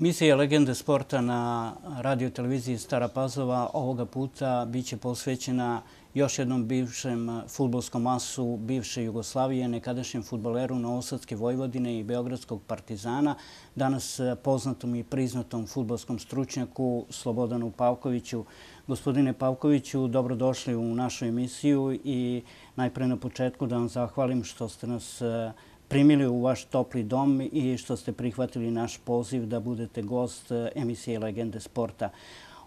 Misija Legende sporta na radio televiziji Stara Pazova ovoga puta biće posvećena još jednom bivšem futbolskom masu bivše Jugoslavije, nekadašnjem futboleru Novosadske Vojvodine i Beogradskog partizana, danas poznatom i priznatom futbolskom stručnjaku Slobodanu Pavkoviću. Gospodine Pavkoviću, dobrodošli u našu emisiju i najpre na početku da vam zahvalim što ste nas primili u vaš topli dom i što ste prihvatili naš poziv da budete gost e, emisije Legende sporta.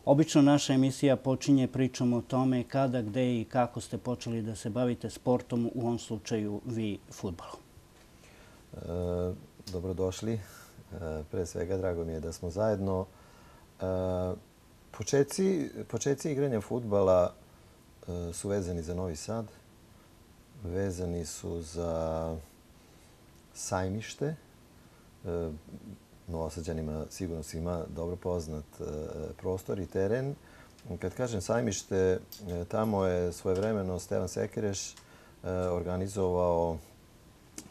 Obično naša emisija počinje pričom o tome kada, gde i kako ste počeli da se bavite sportom, u ovom slučaju vi futbolom. E, dobrodošli. E, pre svega, drago mi je da smo zajedno. E, početci igranja futbala e, su vezani za Novi Sad. Vezani su za sajmište. E, Novosadđanima sigurno svima dobro poznat e, prostor i teren. Kad kažem sajmište, e, tamo je svojevremeno Stevan Sekereš e, organizovao,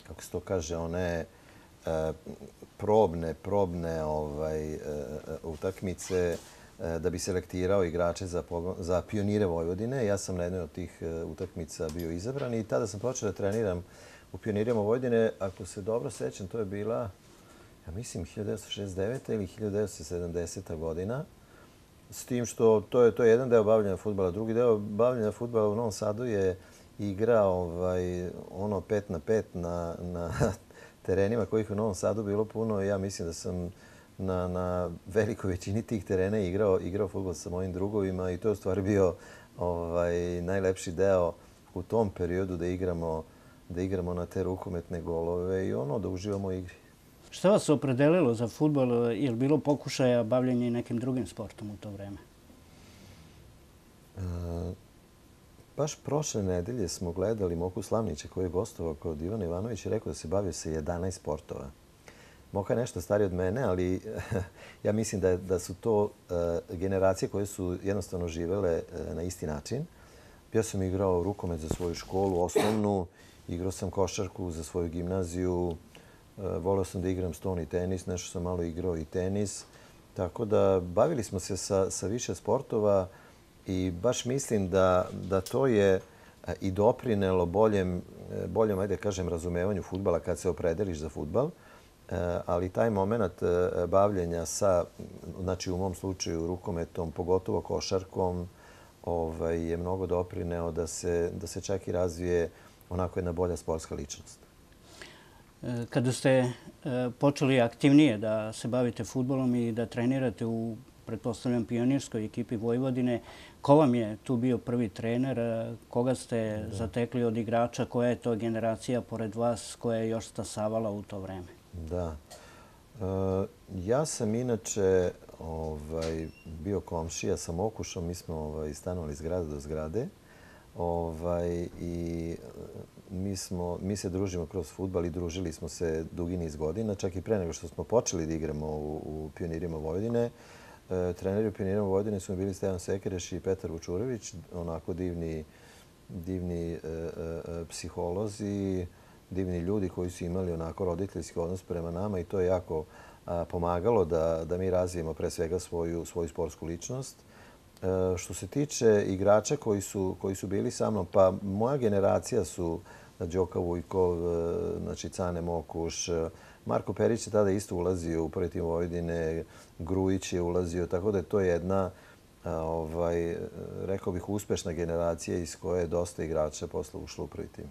kako se to kaže, one e, probne, probne ovaj, utakmice da bi selektirao igrače za, za pionire Vojvodine. Ja sam na jednoj od tih utakmica bio izabran i tada sam počeo da treniram u pionirima Vojvodine. Ako se dobro sećam, to je bila, ja mislim, 1969. ili 1970. godina. S tim što to je, to je jedan deo bavljanja futbala. Drugi deo bavljanja futbala u Novom Sadu je igra ovaj, ono pet na pet na, na terenima kojih u Novom Sadu bilo puno. Ja mislim da sam na, na velikoj većini tih terena igrao, igrao futbol sa mojim drugovima i to je u stvari bio ovaj, najlepši deo u tom periodu da igramo da igramo na te rukometne golove i ono da uživamo u igri. Šta vas opredelilo za futbol? Je li bilo pokušaja bavljenja nekim drugim sportom u to vreme? E, baš prošle nedelje smo gledali Moku Slavnića koji je gostovao kod Ivana Ivanovića i rekao da se bavio se 11 sportova. Moka je nešto stariji od mene, ali ja mislim da, da su to e, generacije koje su jednostavno živele e, na isti način. Ja sam igrao rukomet za svoju školu, osnovnu, Igrao sam košarku za svoju gimnaziju. E, voleo sam da igram stoni tenis. Nešto sam malo igrao i tenis. Tako da bavili smo se sa, sa više sportova i baš mislim da, da to je e, i doprinelo boljem, e, boljem ajde kažem, razumevanju futbala kad se opredeliš za futbal. Ali taj moment bavljenja sa, znači u mom slučaju, rukometom, pogotovo košarkom, ovaj, je mnogo doprineo da se, da se čak i razvije onako jedna bolja sportska ličnost. E, kada ste e, počeli aktivnije da se bavite futbolom i da trenirate u, pretpostavljam, pionirskoj ekipi Vojvodine, ko vam je tu bio prvi trener? E, koga ste zatekli od igrača? Koja je to generacija pored vas koja je još stasavala u to vreme? Da. Ja sam inače ovaj, bio komšija sa Mokušom. Mi smo ovaj, stanovali zgrade do zgrade. Ovaj, I e, mi, smo, mi se družimo kroz futbal i družili smo se dugi niz godina. Čak i pre nego što smo počeli da igramo u, u Pionirima Vojvodine. E, treneri u Pionirima Vojvodine su bili Stevan Sekereš i Petar Vučurević. Onako divni, divni e, e, e, psiholozi, divni ljudi koji su imali onako roditeljski odnos prema nama i to je jako a, pomagalo da, da mi razvijemo pre svega svoju, svoju sportsku ličnost. E, što se tiče igrača koji su, koji su bili sa mnom, pa moja generacija su e, Đoka Vujkov, e, znači Cane Mokuš, e, Marko Perić je tada isto ulazio u prvi tim Vojvodine, Grujić je ulazio, tako da je to jedna, ovaj, rekao bih, uspešna generacija iz koje je dosta igrača posle ušlo u prvi tim.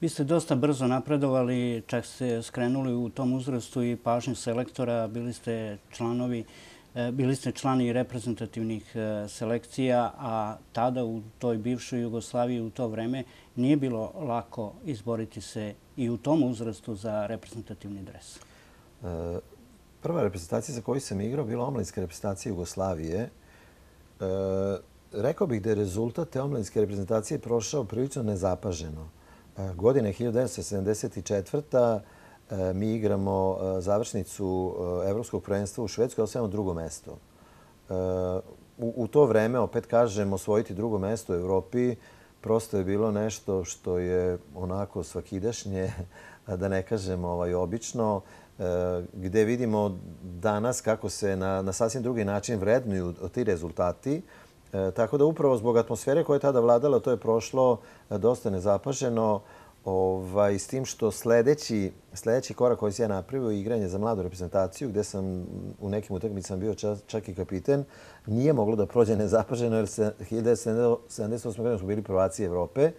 Vi ste dosta brzo napredovali, čak ste skrenuli u tom uzrastu i pažnju selektora, bili ste članovi E, E, bili ste člani reprezentativnih e, selekcija, a tada u toj bivšoj Jugoslaviji u to vreme nije bilo lako izboriti se i u tom uzrastu za reprezentativni dres. E, prva reprezentacija za koju sam igrao bila omladinska reprezentacija Jugoslavije. Rekao bih da je rezultat te omladinske reprezentacije prošao prilično nezapaženo. Godine 1974. E, mi igramo e, završnicu e, Evropskog prvenstva u Švedskoj, osvajamo drugo mesto. U to vreme, opet kažem, osvojiti drugo mesto u Evropi prosto je bilo nešto što je onako svakidašnje, da ne kažem ovaj, obično. gde vidimo danas kako se na, na sasvim drugi način vrednuju ti rezultati. Tako da upravo zbog atmosfere koja je tada vladala, to je prošlo dosta nezapaženo. Ovaj, s tim što sljedeći, sljedeći korak koji se ja napravio je igranje za mladu reprezentaciju, gdje sam u nekim utakmicama bio čak, čak i kapiten, nije moglo da prođe nezapaženo jer se 1978. godine smo bili prvaci Evrope.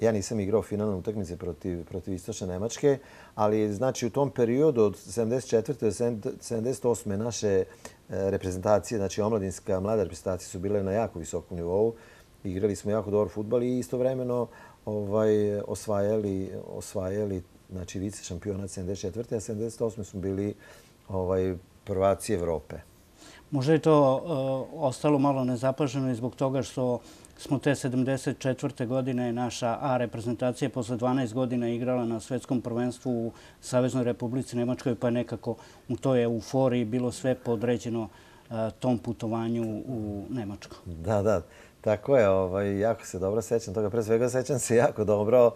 Ja nisam igrao finalne utakmice protiv, protiv Istočne Nemačke, ali znači u tom periodu od 74. do 78. naše e, reprezentacije, znači omladinska mlada reprezentacija su bile na jako visokom nivou. Igrali smo jako dobar futbal i istovremeno ovaj, osvajali, osvajali znači, vice šampionat 74. a 78. smo bili ovaj, prvaci Evrope. Možda je to uh, ostalo malo nezapaženo i zbog toga što smo te 74. godine naša A reprezentacija posle 12 godina igrala na svetskom prvenstvu u Saveznoj republici Nemačkoj, pa nekako u toj euforiji bilo sve podređeno uh, tom putovanju u Nemačku. Da, da. Tako je, ovaj, jako se dobro sećam toga. Pre svega sećam se jako dobro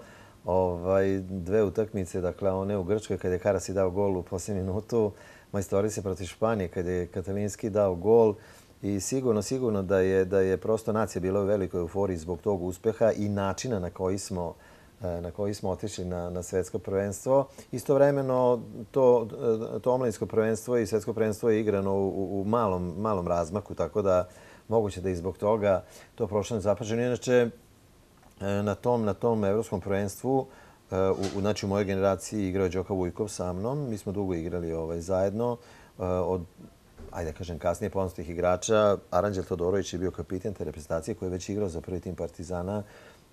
ovaj, dve utakmice, dakle one u Grčkoj kada je Karasi dao gol u posljednju minutu, majstori se protiv Španije kada je Katalinski dao gol i sigurno, sigurno da je, da je prosto nacija bila u velikoj euforiji zbog tog uspeha i načina na koji smo eh, na koji smo otišli na, na svetsko prvenstvo. Istovremeno, to, eh, to omladinsko prvenstvo i svetsko prvenstvo je igrano u, u malom, malom razmaku, tako da moguće da i zbog toga to prošlo nezapaženo. Inače, e, na tom, na tom evropskom prvenstvu, e, u, znači u mojoj generaciji igrao je Đoka Vujkov sa mnom. Mi smo dugo igrali ovaj, zajedno. E, od, ajde da kažem, kasnije ponosnih igrača, Aranđel Todorović je bio kapitan te reprezentacije koji je već igrao za prvi tim Partizana.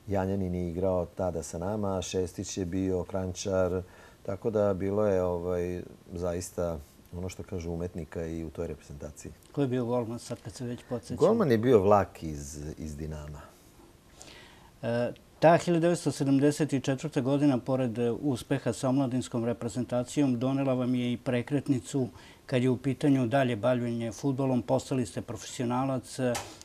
Janjanin je igrao tada sa nama, Šestić je bio, Krančar, tako da bilo je ovaj, zaista ono što kažu umetnika i u toj reprezentaciji. Ko je bio golman sad kad se već podsjećam? Golman je bio vlak iz, iz Dinama. E, ta 1974. godina, pored uspeha sa omladinskom reprezentacijom, donela vam je i prekretnicu kad je u pitanju dalje bavljenje futbolom. Postali ste profesionalac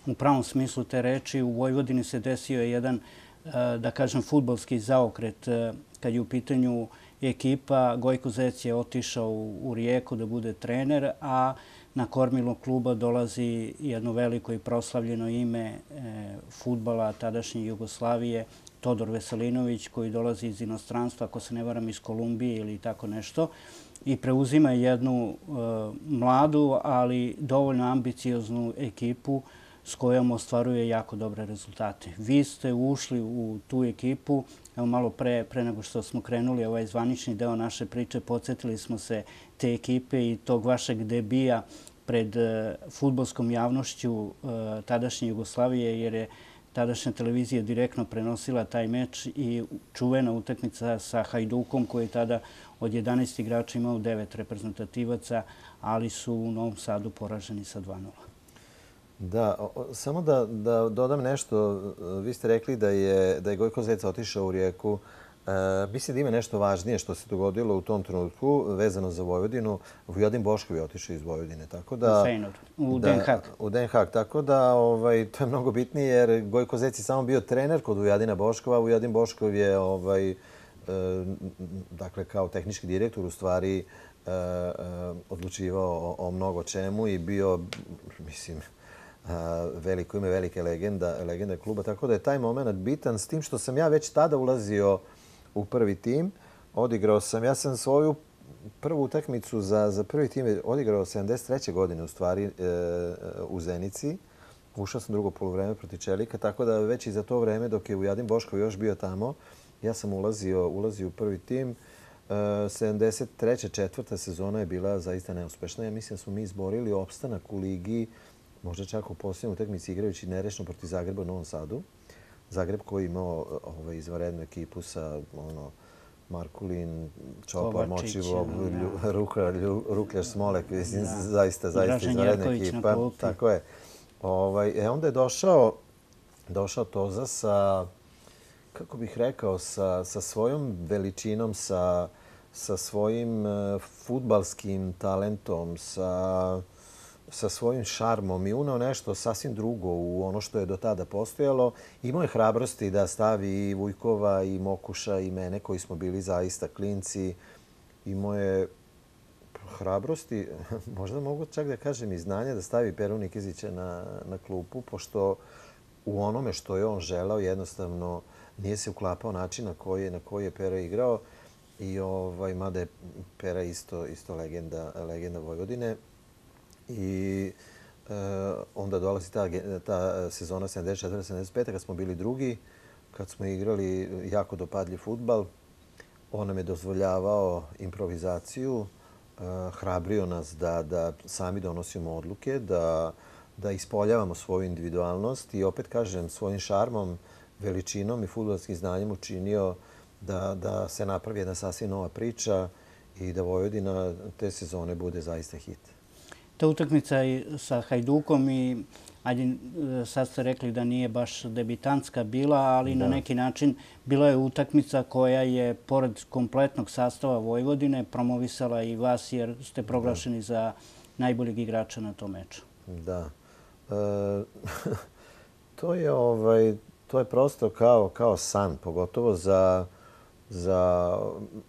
u pravom smislu te reči. U Vojvodini se desio jedan, e, da kažem, futbolski zaokret e, kad je u pitanju ekipa. Gojko Zec je otišao u Rijeku da bude trener, a na kormilu kluba dolazi jedno veliko i proslavljeno ime e, futbala tadašnje Jugoslavije, Todor Veselinović, koji dolazi iz inostranstva, ako se ne varam, iz Kolumbije ili tako nešto, i preuzima jednu e, mladu, ali dovoljno ambicioznu ekipu s kojom ostvaruje jako dobre rezultate. Vi ste ušli u tu ekipu, evo malo pre, pre nego što smo krenuli ovaj zvanični deo naše priče, podsjetili smo se te ekipe i tog vašeg debija pred e, futbolskom javnošću e, tadašnje Jugoslavije, jer je tadašnja televizija direktno prenosila taj meč i čuvena utakmica sa Hajdukom, koji je tada od 11 igrača imao 9 reprezentativaca, ali su u Novom Sadu poraženi sa 2-0. Da, samo da, da dodam nešto. Vi ste rekli da je, da je Gojko Zeca otišao u rijeku. E, mislim da ima nešto važnije što se dogodilo u tom trenutku vezano za Vojvodinu. Vujadin Boškov je otišao iz Vojvodine. Tako da, u Fejnor, u Den Haag. U Den Haag. Tako da ovaj, to je mnogo bitnije jer Gojko Zec je samo bio trener kod Vujadina Boškova. Vujadin Boškov je ovaj, e, dakle, kao tehnički direktor u stvari e, e, odlučivao o, o mnogo čemu i bio, mislim, veliko ime, velike legenda, legenda kluba. Tako da je taj moment bitan s tim što sam ja već tada ulazio u prvi tim. Odigrao sam, ja sam svoju prvu utakmicu za, za prvi tim odigrao 73. godine u stvari e, e, u Zenici. Ušao sam drugo polovreme proti Čelika, tako da već i za to vreme dok je Ujadin Boškov Boško još bio tamo, ja sam ulazio, ulazio u prvi tim. E, 73. četvrta sezona je bila zaista neuspešna. Ja mislim da smo mi izborili opstanak u ligi možda čak u posljednju utakmici igrajući nerešno proti Zagreba u Novom Sadu. Zagreb koji imao ovaj, izvarednu ekipu sa ono, Markulin, Čopa, Močivo, Ruka, Rukljaš, Smolek, zaista, zaista izvaredna ekipa. Tako je. Ovaj, e, onda je došao, došao Toza sa, kako bih rekao, sa, sa svojom veličinom, sa, sa svojim uh, futbalskim talentom, sa sa svojim šarmom i unao nešto sasvim drugo u ono što je do tada postojalo. Imao je hrabrosti da stavi i Vujkova i Mokuša i mene koji smo bili zaista klinci. Imao je hrabrosti, možda mogu čak da kažem i znanja da stavi Peru Nikizića na, na klupu, pošto u onome što je on želao jednostavno nije se uklapao način na koji, na koji je Pera igrao. I ovaj, mada je Pera isto, isto legenda, legenda Vojvodine. I e, onda dolazi ta, ta sezona 74-75, kad smo bili drugi, kad smo igrali jako dopadlji futbal. On nam je dozvoljavao improvizaciju, e, hrabrio nas da, da sami donosimo odluke, da, da ispoljavamo svoju individualnost i opet kažem svojim šarmom, veličinom i futbolskim znanjem učinio da, da se napravi jedna sasvim nova priča i da Vojvodina te sezone bude zaista hit. Ta utakmica sa Hajdukom i ajde, sad ste rekli da nije baš debitantska bila, ali na neki način bila je utakmica koja je, pored kompletnog sastava Vojvodine, promovisala i vas jer ste proglašeni za najboljeg igrača na tom meču. Da. E, to je ovaj to je prosto kao, kao san, pogotovo za, za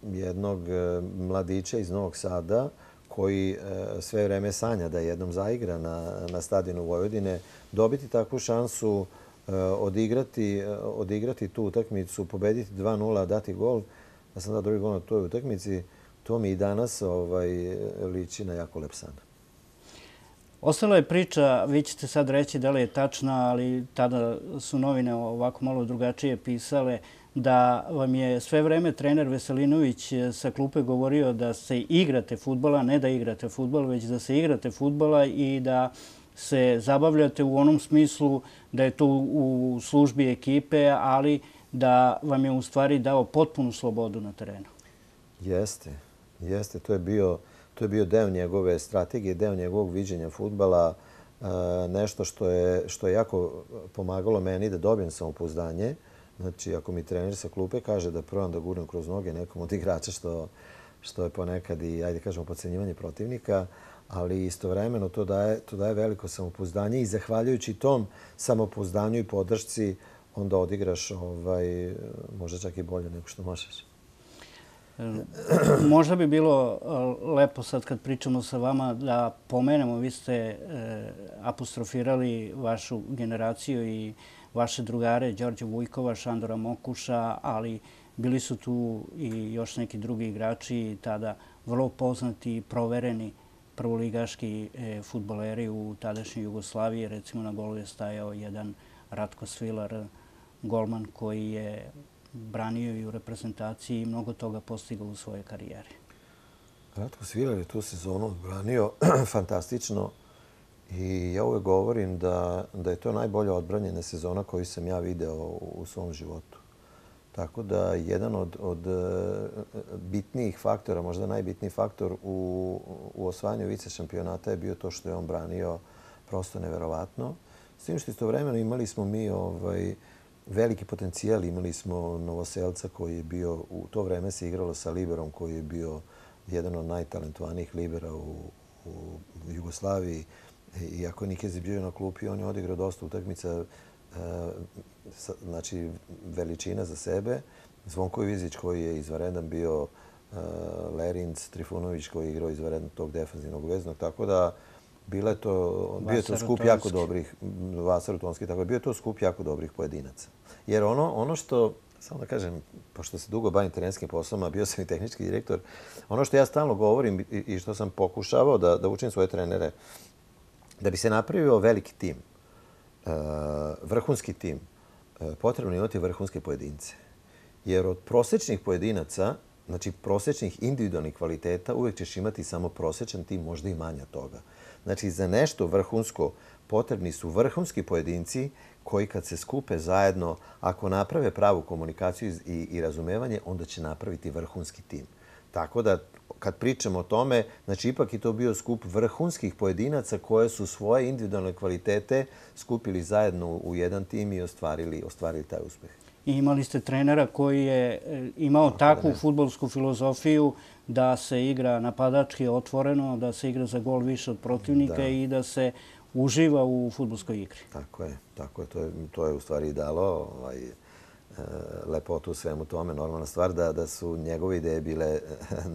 jednog e, mladića iz Novog Sada koji e, sve vreme sanja da jednom zaigra na, na stadionu Vojvodine, dobiti takvu šansu, e, odigrati, e, odigrati tu utakmicu, pobediti 2-0, dati gol, ja sam dao drugi gol na toj utakmici, to mi i danas ovaj, liči na jako lep san. Ostala je priča, vi ćete sad reći da li je tačna, ali tada su novine ovako malo drugačije pisale, da vam je sve vreme trener Veselinović eh, sa klupe govorio da se igrate futbola, ne da igrate futbol, već da se igrate futbola i da se zabavljate u onom smislu da je to u službi ekipe, ali da vam je u stvari dao potpunu slobodu na terenu. Jeste, jeste. To je bio to je bio deo njegove strategije, deo njegovog viđenja futbala, eh, nešto što je, što je jako pomagalo meni da dobijem samopouzdanje. Znači, ako mi trener sa klupe kaže da prvam da gurnem kroz noge nekom od igrača, što, što je ponekad i, ajde kažemo, pocenjivanje protivnika, ali istovremeno to daje, to daje veliko samopouzdanje i zahvaljujući tom samopouzdanju i podršci, onda odigraš ovaj, možda čak i bolje nego što možeš. Možda bi bilo e, lepo sad kad pričamo sa vama da pomenemo, vi ste e, apostrofirali vašu generaciju i vaše drugare, Đorđe Vujkova, Šandora Mokuša, ali bili su tu i još neki drugi igrači, tada vrlo poznati i provereni prvoligaški e, futboleri u tadašnjoj Jugoslaviji. Recimo na golu je stajao jedan Ratko Svilar, golman koji je branio i u reprezentaciji i mnogo toga postigao u svojoj karijeri. Ratko Svilar je tu sezonu odbranio fantastično i ja uvek govorim da, da je to najbolja odbranjena sezona koju sam ja video u svom životu. Tako da jedan od, od e, bitnijih faktora, možda najbitniji faktor u, u osvajanju vice šampionata je bio to što je on branio prosto neverovatno. S tim što istovremeno imali smo mi ovaj, veliki potencijal. Imali smo Novoselca koji je bio, u to vreme se igralo sa Liberom koji je bio jedan od najtalentovanijih Libera u, u Jugoslaviji. Iako Nikez je bio na klupi, on je odigrao dosta utakmica, e, znači veličina za sebe. Zvonko Vizić koji je izvaredan bio e, Lerinc, Trifunović koji je igrao izvaredan tog defanzivnog veznog. Tako da, Bilo je to, bio je to skup jako dobrih, Vasar Utonski, tako je, bio je to skup jako dobrih pojedinaca. Jer ono, ono što, samo da kažem, pošto se dugo bavim terenskim poslama, bio sam i tehnički direktor, ono što ja stalno govorim i što sam pokušavao da, da učim svoje trenere, da bi se napravio veliki tim, e, vrhunski tim, e, potrebno imati vrhunske pojedince. Jer od prosečnih pojedinaca, znači prosečnih individualnih kvaliteta, uvijek ćeš imati samo prosečan tim, možda i manja toga. Znači, za nešto vrhunsko potrebni su vrhunski pojedinci koji kad se skupe zajedno, ako naprave pravu komunikaciju i, i razumevanje, onda će napraviti vrhunski tim. Tako da, kad pričamo o tome, znači ipak je to bio skup vrhunskih pojedinaca koje su svoje individualne kvalitete skupili zajedno u jedan tim i ostvarili, ostvarili taj uspeh. I imali ste trenera koji je e, imao takvu futbolsku filozofiju da se igra napadački otvoreno, da se igra za gol više od protivnika i da se uživa u futbolskoj igri. Tako je. Tako je. To je, to je u stvari dalo ovaj, lepotu u svemu tome. Normalna stvar da, da su njegove ideje bile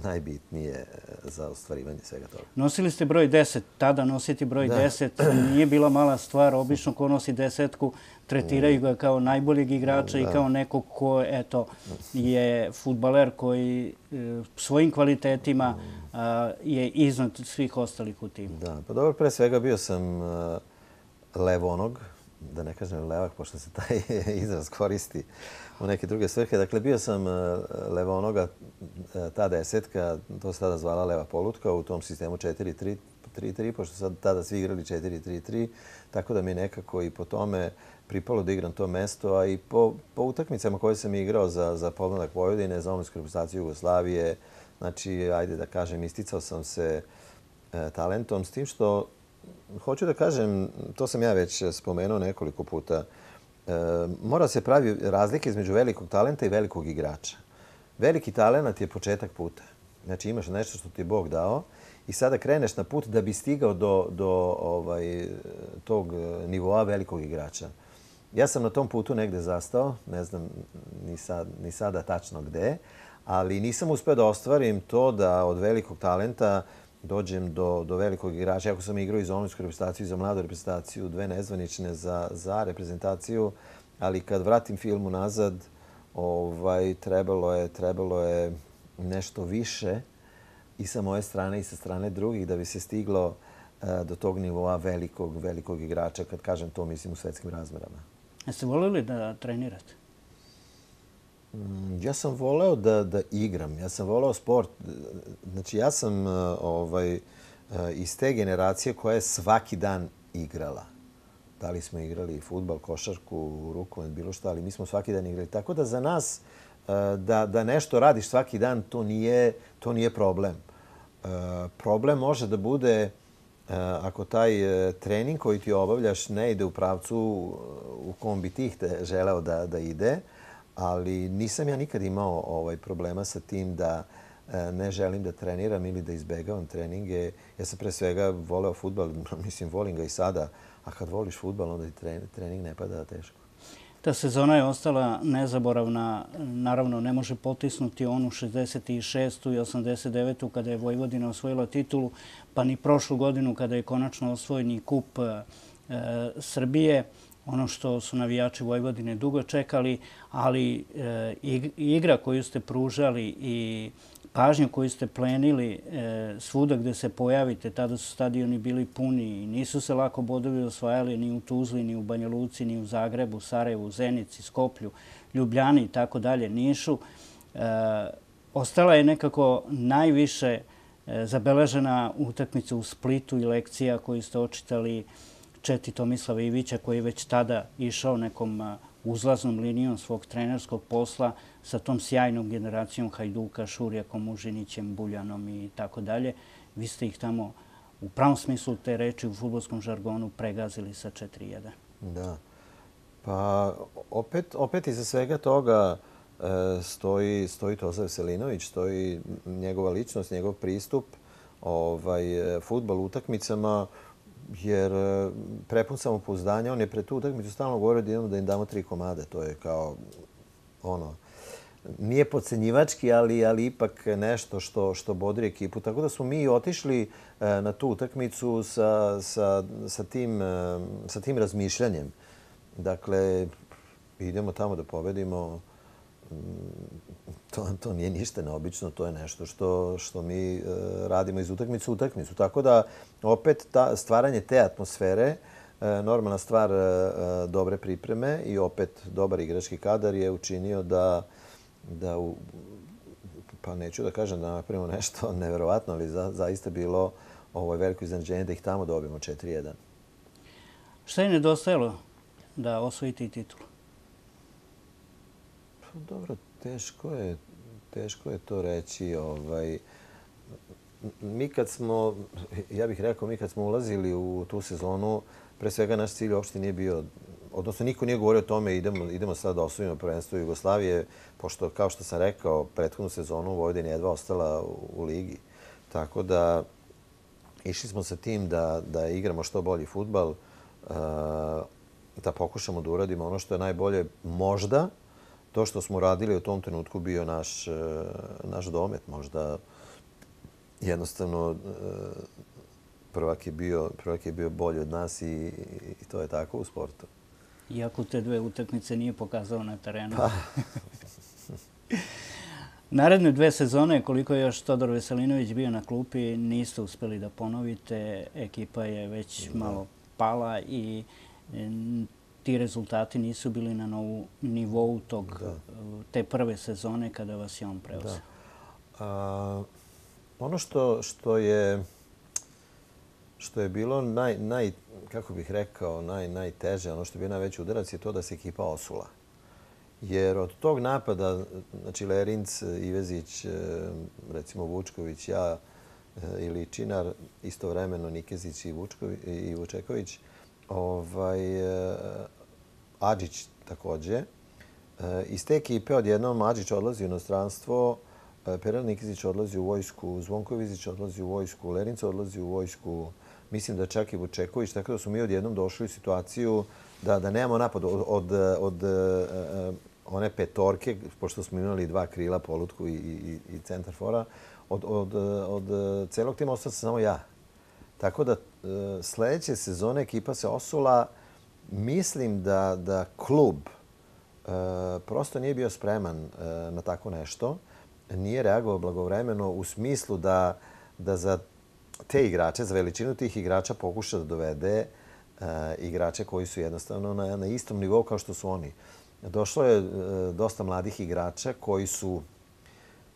najbitnije za ostvarivanje svega toga. Nosili ste broj 10. Tada nositi broj da. 10 nije bila mala stvar. Obično ko nosi desetku tretiraju ga kao najboljeg igrača da. i kao neko ko eto, je futbaler koji svojim kvalitetima a, je iznad svih ostalih u timu. Da, pa dobro, pre svega bio sam levonog, da ne kažem levak, pošto se taj izraz koristi u neke druge svrhe. Dakle, bio sam e, leva levonoga, e, ta desetka, to se tada zvala leva polutka u tom sistemu 4-3-3, pošto sad tada svi igrali 4-3-3, tako da mi nekako i po tome pripalo da igram to mesto, a i po, po utakmicama koje sam igrao za, za podmladak Vojvodine, za omlinsku reprezentaciju Jugoslavije, znači, ajde da kažem, isticao sam se e, talentom, s tim što hoću da kažem, to sam ja već spomenuo nekoliko puta, e, mora se pravi razlike između velikog talenta i velikog igrača. Veliki talent je početak puta. Znači imaš nešto što ti je Bog dao i sada kreneš na put da bi stigao do, do ovaj, tog nivoa velikog igrača. Ja sam na tom putu negde zastao, ne znam ni, sad, ni sada tačno gde, ali nisam uspeo da ostvarim to da od velikog talenta dođem do, do velikog igrača. Ako sam igrao i za omlinsku reprezentaciju, i za mladu reprezentaciju, dve nezvanične za, za reprezentaciju, ali kad vratim filmu nazad, ovaj, trebalo, je, trebalo je nešto više i sa moje strane i sa strane drugih da bi se stiglo e, do tog nivoa velikog, velikog igrača. Kad kažem to, mislim u svetskim razmerama. Jeste volili da trenirate? Mm, ja sam voleo da, da igram. Ja sam voleo sport. Znači, ja sam e, ovaj, e, iz te generacije koja je svaki dan igrala. Da li smo igrali futbal, košarku, rukomet, bilo što, ali mi smo svaki dan igrali. Tako da za nas e, da, da nešto radiš svaki dan, to nije, to nije problem. Problem može da bude ako taj trening koji ti obavljaš ne ide u pravcu u kom bi ti želeo da, da ide, ali nisam ja nikad imao ovaj problema sa tim da e, ne želim da treniram ili da izbegavam treninge. Ja sam pre svega voleo futbal, mislim volim ga i sada, a kad voliš futbal onda ti trening ne pada teško. Ta sezona je ostala nezaboravna. Naravno, ne može potisnuti onu 66. i 89. kada je Vojvodina osvojila titulu, pa ni prošlu godinu kada je konačno osvojeni kup e, Srbije ono što su navijači Vojvodine dugo čekali, ali e, igra koju ste pružali i pažnju koju ste plenili e, svuda gde se pojavite, tada su stadioni bili puni i nisu se lako bodovi osvajali ni u Tuzli, ni u Banja Luci, ni u Zagrebu, Sarajevu, Zenici, Skoplju, Ljubljani i tako dalje, Nišu. E, ostala je nekako najviše e, zabeležena utakmica u Splitu i lekcija koju ste očitali Četi Tomislava Ivića koji je već tada išao nekom uzlaznom linijom svog trenerskog posla sa tom sjajnom generacijom Hajduka, Šurjakom, Mužinićem, Buljanom i tako dalje. Vi ste ih tamo u pravom smislu te reči u futbolskom žargonu pregazili sa 4-1. Da. Pa opet, opet iza svega toga e, stoji, stoji Toza Veselinović, stoji njegova ličnost, njegov pristup ovaj, e, futbol utakmicama jer e, prepun samopouzdanja, on je pre tu utakmicu stalno govorio da idemo da im damo tri komade. To je kao ono, nije podcenjivački, ali, ali ipak nešto što, što bodri ekipu. Tako da smo mi otišli e, na tu utakmicu sa, sa, sa, tim, e, sa tim razmišljanjem. Dakle, idemo tamo da pobedimo to, to nije ništa neobično, to je nešto što, što mi e, radimo iz utakmice u utakmicu. Tako da, opet, ta, stvaranje te atmosfere, e, normalna stvar e, e dobre pripreme i opet dobar igrački kadar je učinio da, da u, pa neću da kažem da napravimo nešto neverovatno, ali za, zaista bilo ovo je veliko iznenađenje da ih tamo dobijemo 4-1. Šta je nedostajalo da osvojite titulu? Pa dobro, teško je, teško je to reći. Ovaj, mi kad smo, ja bih rekao, mi kad smo ulazili u tu sezonu, pre svega naš cilj uopšte nije bio, odnosno niko nije govorio o tome idemo, idemo sad da osvojimo prvenstvo Jugoslavije, pošto, kao što sam rekao, prethodnu sezonu Vojvodina je jedva ostala u, u ligi. Tako da išli smo sa tim da, da igramo što bolji futbal, eh, da pokušamo da uradimo ono što je najbolje možda, to što smo radili u tom trenutku bio naš, naš domet. Možda jednostavno prvak je bio, prvak je bio bolji od nas i, i to je tako u sportu. Iako te dve utakmice nije pokazao na terenu. Pa. Naredne dve sezone, koliko je još Todor Veselinović bio na klupi, niste uspeli da ponovite. Ekipa je već malo pala i e, ti rezultati nisu bili na novu nivou tog, te prve sezone kada vas je on preuzeo. Ono što, što je što je bilo naj, naj, kako bih rekao, naj, najteže, ono što je bio najveći udarac je to da se ekipa osula. Jer od tog napada, znači Lerinc, Ivezić, e, recimo Vučković, ja e, ili Činar, istovremeno Nikezić i, Vučković, i Vučeković, ovaj, Adžić takođe. E, iz te ekipe odjednom Adžić odlazi u inostranstvo, e, Peran Nikizić odlazi u vojsku, Zvonko Vizić odlazi u vojsku, Lerinca odlazi u vojsku, mislim da čak i Vučeković, tako da smo mi odjednom došli u situaciju da, da nemamo napad od, od, od e, one petorke, pošto smo imali dva krila, polutku i, i, i centar fora, od, od, od celog tima ostao samo ja. Tako da sljedeće sezone ekipa se osula. Mislim da, da klub uh, prosto nije bio spreman e, na tako nešto. Nije reagovao blagovremeno u smislu da, da za te igrače, za veličinu tih igrača pokuša da dovede e, igrače koji su jednostavno na, na istom nivou kao što su oni. Došlo je e, dosta mladih igrača koji su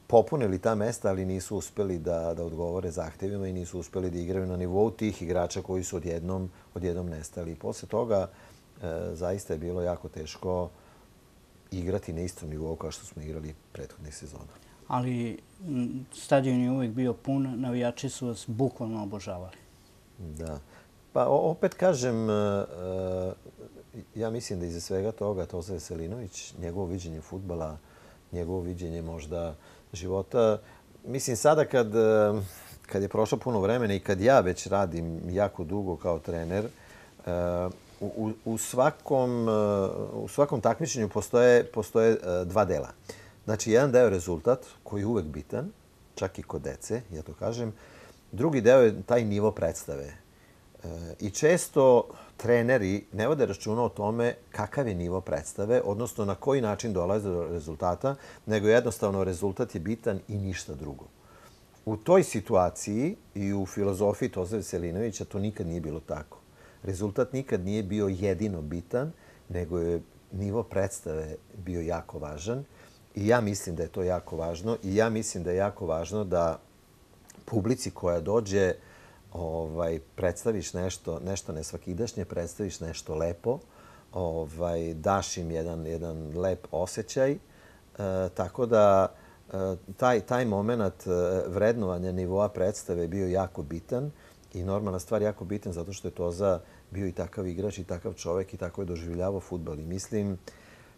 popunili ta mesta, ali nisu uspeli da, da odgovore zahtjevima i nisu uspeli da igraju na nivou tih igrača koji su odjednom, odjednom nestali. I posle toga uh, zaista je bilo jako teško igrati na istom nivou kao što smo igrali prethodnih sezona ali stadion je uvijek bio pun, navijači su vas bukvalno obožavali. Da. Pa opet kažem, e, e, ja mislim da iza svega toga Toza Veselinović, njegovo viđenje futbala, njegovo viđenje možda života, mislim sada kad, eh, kad je prošlo puno vremena i kad ja već radim jako dugo kao trener, eh, u, u, svakom, eh, u svakom takmičenju postoje, postoje dva dela. Znači, jedan deo je rezultat koji je uvek bitan, čak i kod dece, ja to kažem. Drugi deo je taj nivo predstave. I često treneri ne vode računa o tome kakav je nivo predstave, odnosno na koji način dolaze do rezultata, nego jednostavno rezultat je bitan i ništa drugo. U toj situaciji i u filozofiji Toza Veselinovića to nikad nije bilo tako. Rezultat nikad nije bio jedino bitan, nego je nivo predstave bio jako važan. I ja mislim da je to jako važno. I ja mislim da je jako važno da publici koja dođe ovaj, predstaviš nešto, nešto nesvakidašnje, predstaviš nešto lepo, ovaj, daš im jedan, jedan lep osjećaj. E, tako da e, taj, taj moment e, vrednovanja nivoa predstave je bio jako bitan i normalna stvar jako bitan zato što je to za bio i takav igrač i takav čovek i tako je doživljavao futbal. I mislim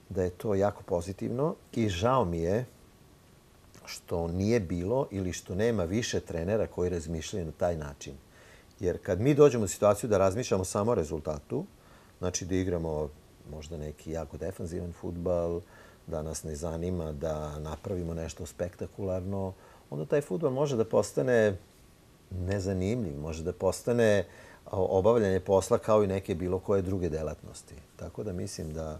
da je to jako pozitivno i žao mi je što nije bilo ili što nema više trenera koji razmišljaju na taj način. Jer kad mi dođemo u situaciju da razmišljamo samo o rezultatu, znači da igramo možda neki jako defanzivan futbal, da nas ne zanima da napravimo nešto spektakularno, onda taj futbal može da postane nezanimljiv, može da postane obavljanje posla kao i neke bilo koje druge delatnosti. Tako da mislim da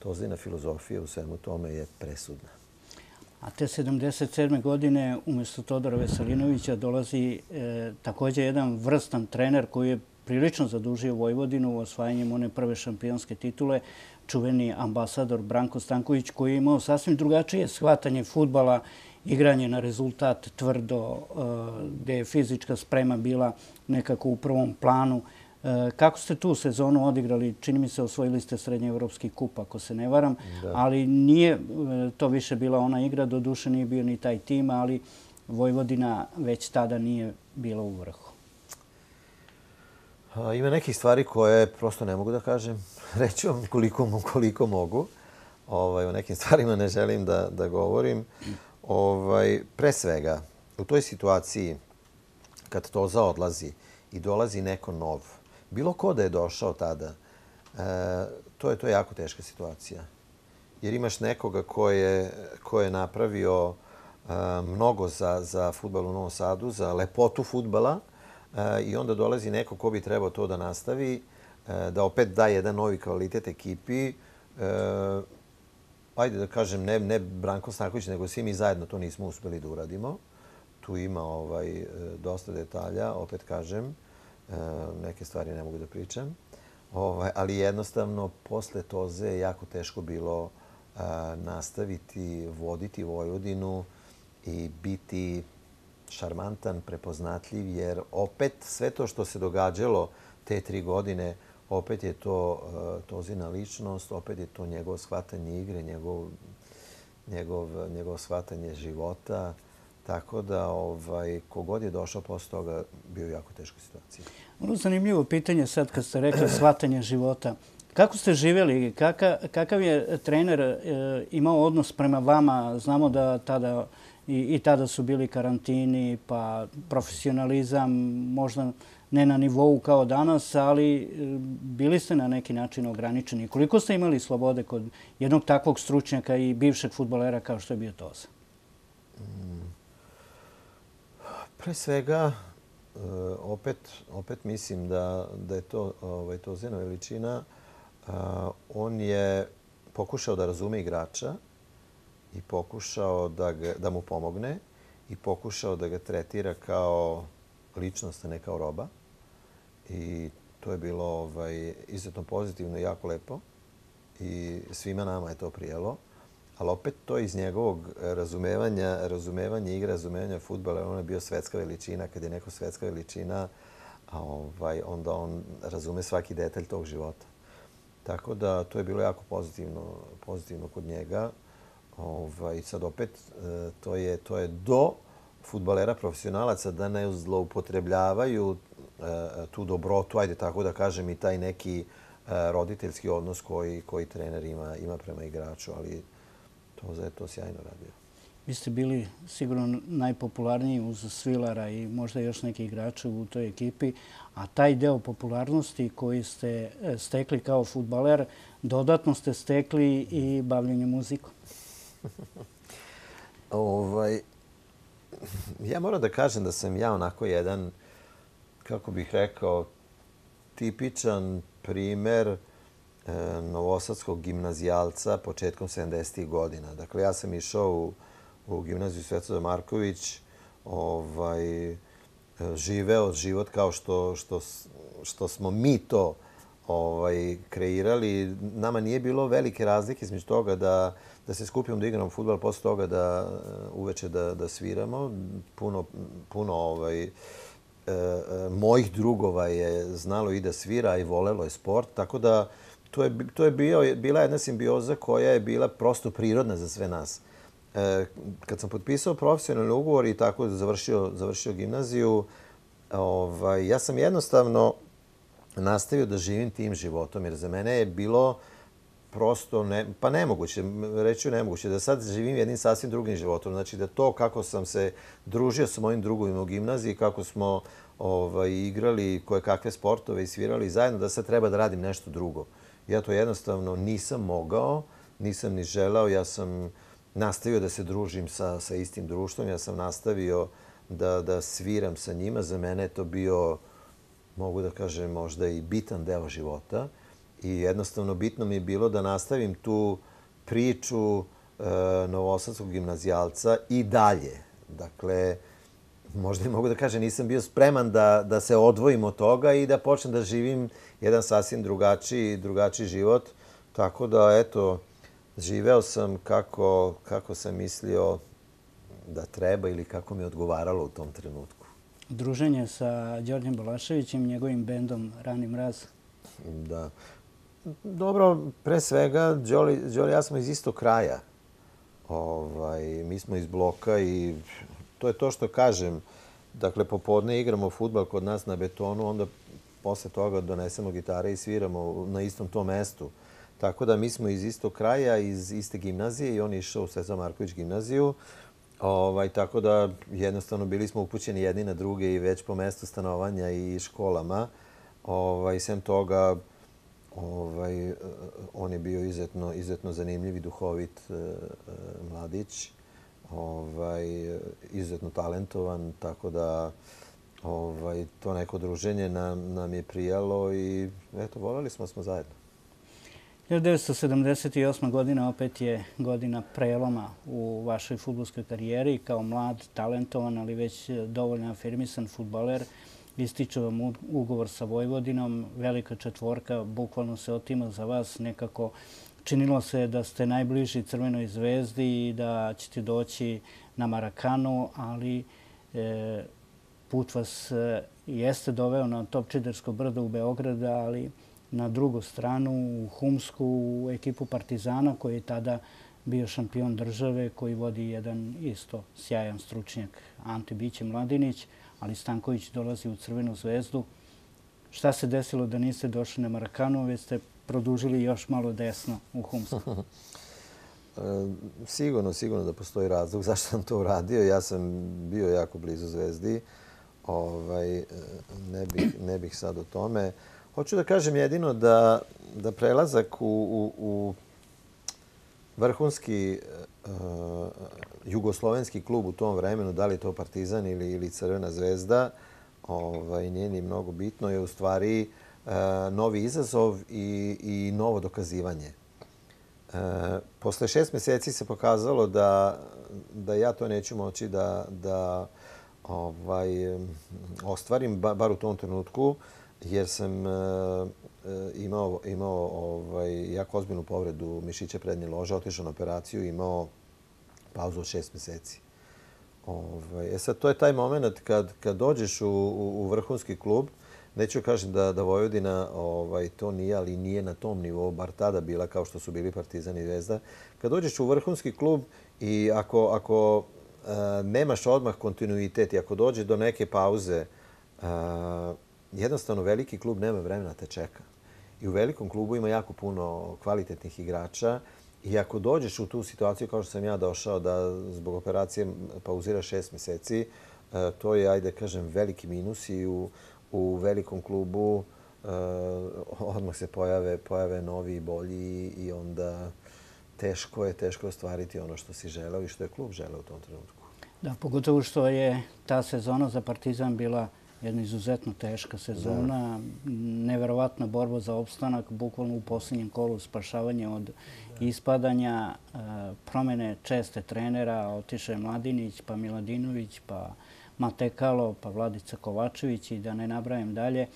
Tozina filozofija u svemu tome je presudna. A te 77. godine umjesto Todora Veselinovića dolazi e, također jedan vrstan trener koji je prilično zadužio Vojvodinu u osvajanjem one prve šampionske titule, čuveni ambasador Branko Stanković koji je imao sasvim drugačije shvatanje futbala, igranje na rezultat tvrdo, e, gdje je fizička sprema bila nekako u prvom planu. E, kako ste tu sezonu odigrali? Čini mi se osvojili ste srednje evropski kup, ako se ne varam. Ali nije e, to više bila ona igra. Do duše nije bio ni taj tim, ali Vojvodina već tada nije bila u vrhu. Ima nekih stvari koje prosto ne mogu da kažem. Reću vam koliko, koliko mogu. Ovaj, o nekim stvarima ne želim da, da govorim. Ovaj, pre svega, u toj situaciji kad to zaodlazi i dolazi neko nov, bilo ko da je došao tada, e, to je to je jako teška situacija. jer imaš nekoga ko je, ko je napravio e, mnogo za, za futbal u Novom Sadu, za lepotu futbala e, i onda dolazi neko ko bi trebao to da nastavi, da opet da jedan novi kvalitet ekipi. Ajde da kažem, ne, ne Branko Snaković, nego svi mi zajedno to nismo uspeli da uradimo. Tu ima ovaj, dosta detalja, opet kažem, E, neke stvari ne mogu da pričam. Ovaj, ali jednostavno, posle toze je jako teško bilo e, nastaviti, voditi Vojvodinu i biti šarmantan, prepoznatljiv, jer opet sve to što se događalo te tri godine, opet je to e, Tozina ličnost, opet je to njegovo shvatanje igre, njegov, njegov, njegov shvatanje života. Tako da ovaj, kogod je došao posle toga, bio je jako teška situacija. Ono zanimljivo pitanje sad kad ste rekli shvatanje života. Kako ste živjeli? Kaka, kakav je trener e, imao odnos prema vama? Znamo da tada i, i tada su bili karantini, pa profesionalizam možda ne na nivou kao danas, ali e, bili ste na neki način ograničeni. Koliko ste imali slobode kod jednog takvog stručnjaka i bivšeg futbolera kao što je bio Toza? Mm. Pre svega, e, opet, opet mislim da, da je to ovaj, to Zeno veličina e, on je pokušao da razume igrača i pokušao da, ga, da mu pomogne i pokušao da ga tretira kao ličnost, a ne kao roba. I to je bilo ovaj, izuzetno pozitivno i jako lepo. I svima nama je to prijelo. Ali opet to iz njegovog e, razumevanja, razumevanja igre, razumevanja futbala, on je bio svetska veličina. Kad je neko svetska veličina, a ovaj, onda on razume svaki detalj tog života. Tako da to je bilo jako pozitivno, pozitivno kod njega. Ovaj, sad opet, e, to je, to je do futbalera profesionalaca da ne zloupotrebljavaju e, tu dobrotu, ajde tako da kažem, i taj neki roditeljski odnos koji, koji trener ima, ima prema igraču, ali to za je to sjajno radio. Vi ste bili sigurno najpopularniji uz Svilara i možda još neki igrači u toj ekipi, a taj deo popularnosti koji ste e, stekli kao futbaler, dodatno ste stekli i bavljenje muzikom. ovaj, ja moram da kažem da sam ja onako jedan, kako bih rekao, tipičan primer E, novosadskog gimnazijalca početkom 70-ih godina. Dakle, ja sam išao u u gimnaziju Svetoza Marković ovaj, e, živeo život kao što, što, što smo mi to ovaj, kreirali. Nama nije bilo velike razlike između toga da, da se skupimo da igramo futbol, posle toga da e, uveče da, da sviramo. Puno, puno ovaj, e, mojih drugova je znalo i da svira i volelo je sport, tako da to je, to je bio, bila jedna simbioza koja je bila prosto prirodna za sve nas. E, kad sam potpisao profesionalni ugovor i tako završio, završio gimnaziju, ovaj, ja sam jednostavno nastavio da živim tim životom, jer za mene je bilo prosto, ne, pa nemoguće, reći nemoguće, da sad živim jednim sasvim drugim životom. Znači da to kako sam se družio sa mojim drugovima u gimnaziji, kako smo ovaj, igrali koje kakve sportove i svirali zajedno, da sad treba da radim nešto drugo. Ja to jednostavno nisam mogao, nisam ni želao, ja sam nastavio da se družim sa, sa istim društvom. Ja sam nastavio da, da sviram sa njima. Za mene je to bio, mogu da kažem, možda i bitan deo života. I jednostavno bitno mi je bilo da nastavim tu priču e, novosadskog gimnazijalca i dalje. Dakle, možda i mogu da kažem, nisam bio spreman da, da se odvojim od toga i da počnem da živim jedan sasvim drugačiji, drugačiji život. Tako da, eto, živeo sam kako, kako sam mislio da treba ili kako mi odgovaralo u tom trenutku. Druženje sa Đorđem Balaševićem, njegovim bendom Rani mraz. Da. Dobro, pre svega, Đoli, Đoli ja smo iz istog kraja. Ovaj, mi smo iz bloka i to je to što kažem. Dakle, popodne igramo futbal kod nas na betonu, onda posle toga donesemo gitare i sviramo na istom tom mestu. Tako da mi smo iz istog kraja, iz iste gimnazije i on je išao u Sveza Marković gimnaziju. Ovaj, tako da jednostavno bili smo upućeni jedni na druge i već po mestu stanovanja i školama. Ovaj, sem toga, Ovaj, on je bio izuzetno, izuzetno zanimljiv i duhovit eh, eh, mladić. Ovaj, izuzetno talentovan, tako da ovaj, to neko druženje nam, nam je prijalo i eto, volali smo smo zajedno. 1978. godina opet je godina preloma u vašoj futbolskoj karijeri. Kao mlad, talentovan, ali već dovoljno afirmisan futbaler, ističe vam ugovor sa Vojvodinom. Velika četvorka, bukvalno se otima za vas. Nekako činilo se da ste najbliži Crvenoj zvezdi i da ćete doći na Marakanu, ali e, put vas e, jeste doveo na top čidersko brdo u Beograda, ali na drugu stranu u Humsku u ekipu Partizana koji je tada bio šampion države koji vodi jedan isto sjajan stručnjak Ante Biće Mladinić, ali Stanković dolazi u Crvenu zvezdu. Šta se desilo da niste došli na Marakanu, već ste produžili još malo desno u Humsku? E, sigurno, sigurno da postoji razlog zašto sam to uradio. Ja sam bio jako blizu zvezdi. Ovaj, e, ne, bih, ne bih sad o tome. Hoću da kažem jedino da, da prelazak u, u, u vrhunski uh, jugoslovenski klub u tom vremenu, da li to Partizan ili, ili Crvena zvezda, ovaj, nije ni mnogo bitno, je u stvari uh, E, novi izazov i, i novo dokazivanje. E, posle šest mjeseci se pokazalo da, da ja to neću moći da, da ovaj, ostvarim, bar u tom trenutku. Jer sam e, e, imao, imao ovaj, jako ozbiljnu povredu mišića prednje lože, otišao na operaciju i imao pauzu od šest mjeseci. Ovaj, e sad, to je taj moment kad, kad dođeš u, u, u vrhunski klub, neću kažem da, da Vojvodina ovaj, to nije, ali nije na tom nivou, bar tada bila kao što su bili Partizan i Zvezda. Kad dođeš u vrhunski klub i ako, ako e, nemaš odmah kontinuitet i ako dođe do neke pauze, e, jednostavno veliki klub nema vremena te čeka. I u velikom klubu ima jako puno kvalitetnih igrača i ako dođeš u tu situaciju kao što sam ja došao da zbog operacije pauzira šest mjeseci, e, to je, ajde kažem, veliki minus i u, u velikom klubu e, odmah se pojave, pojave novi i bolji i onda teško je, teško je ostvariti ono što si želeo i što je klub želeo u tom trenutku. Da, pogotovo što je ta sezona za Partizan bila jedna izuzetno teška sezona, neverovatna borba za opstanak, bukvalno u posljednjem kolu spašavanje od ispadanja, e, promene česte trenera, otiše Mladinić, pa Miladinović, pa Matekalo, pa Vladica Kovačević i da ne nabrajem dalje.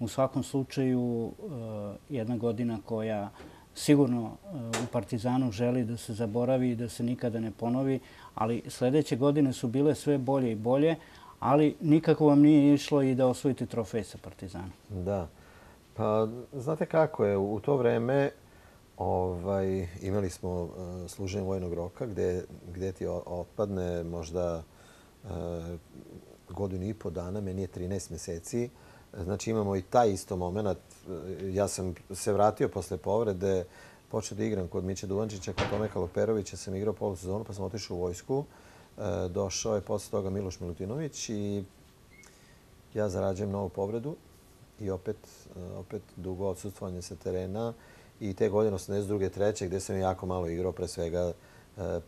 U svakom slučaju, e, jedna godina koja sigurno e, u Partizanu želi da se zaboravi i da se nikada ne ponovi, ali sljedeće godine su bile sve bolje i bolje, ali nikako vam nije išlo i da osvojite trofej sa Partizanom. Da. Pa, znate kako je, u to vreme ovaj, imali smo e, služenje vojnog roka gdje, gdje ti otpadne možda Eh, godinu i po dana, meni je 13 mjeseci. Znači imamo i taj isto moment. Eh, ja sam se vratio posle povrede, počeo da igram kod Miće Duvančića, kod Tome Kaloperovića, sam igrao polusezonu pa sam otišao u vojsku. Eh, došao je posle toga Miloš Milutinović i ja zarađujem novu povredu i opet, opet dugo odsutstvovanje sa terena i te godine 82. treće gdje sam jako malo igrao, pre svega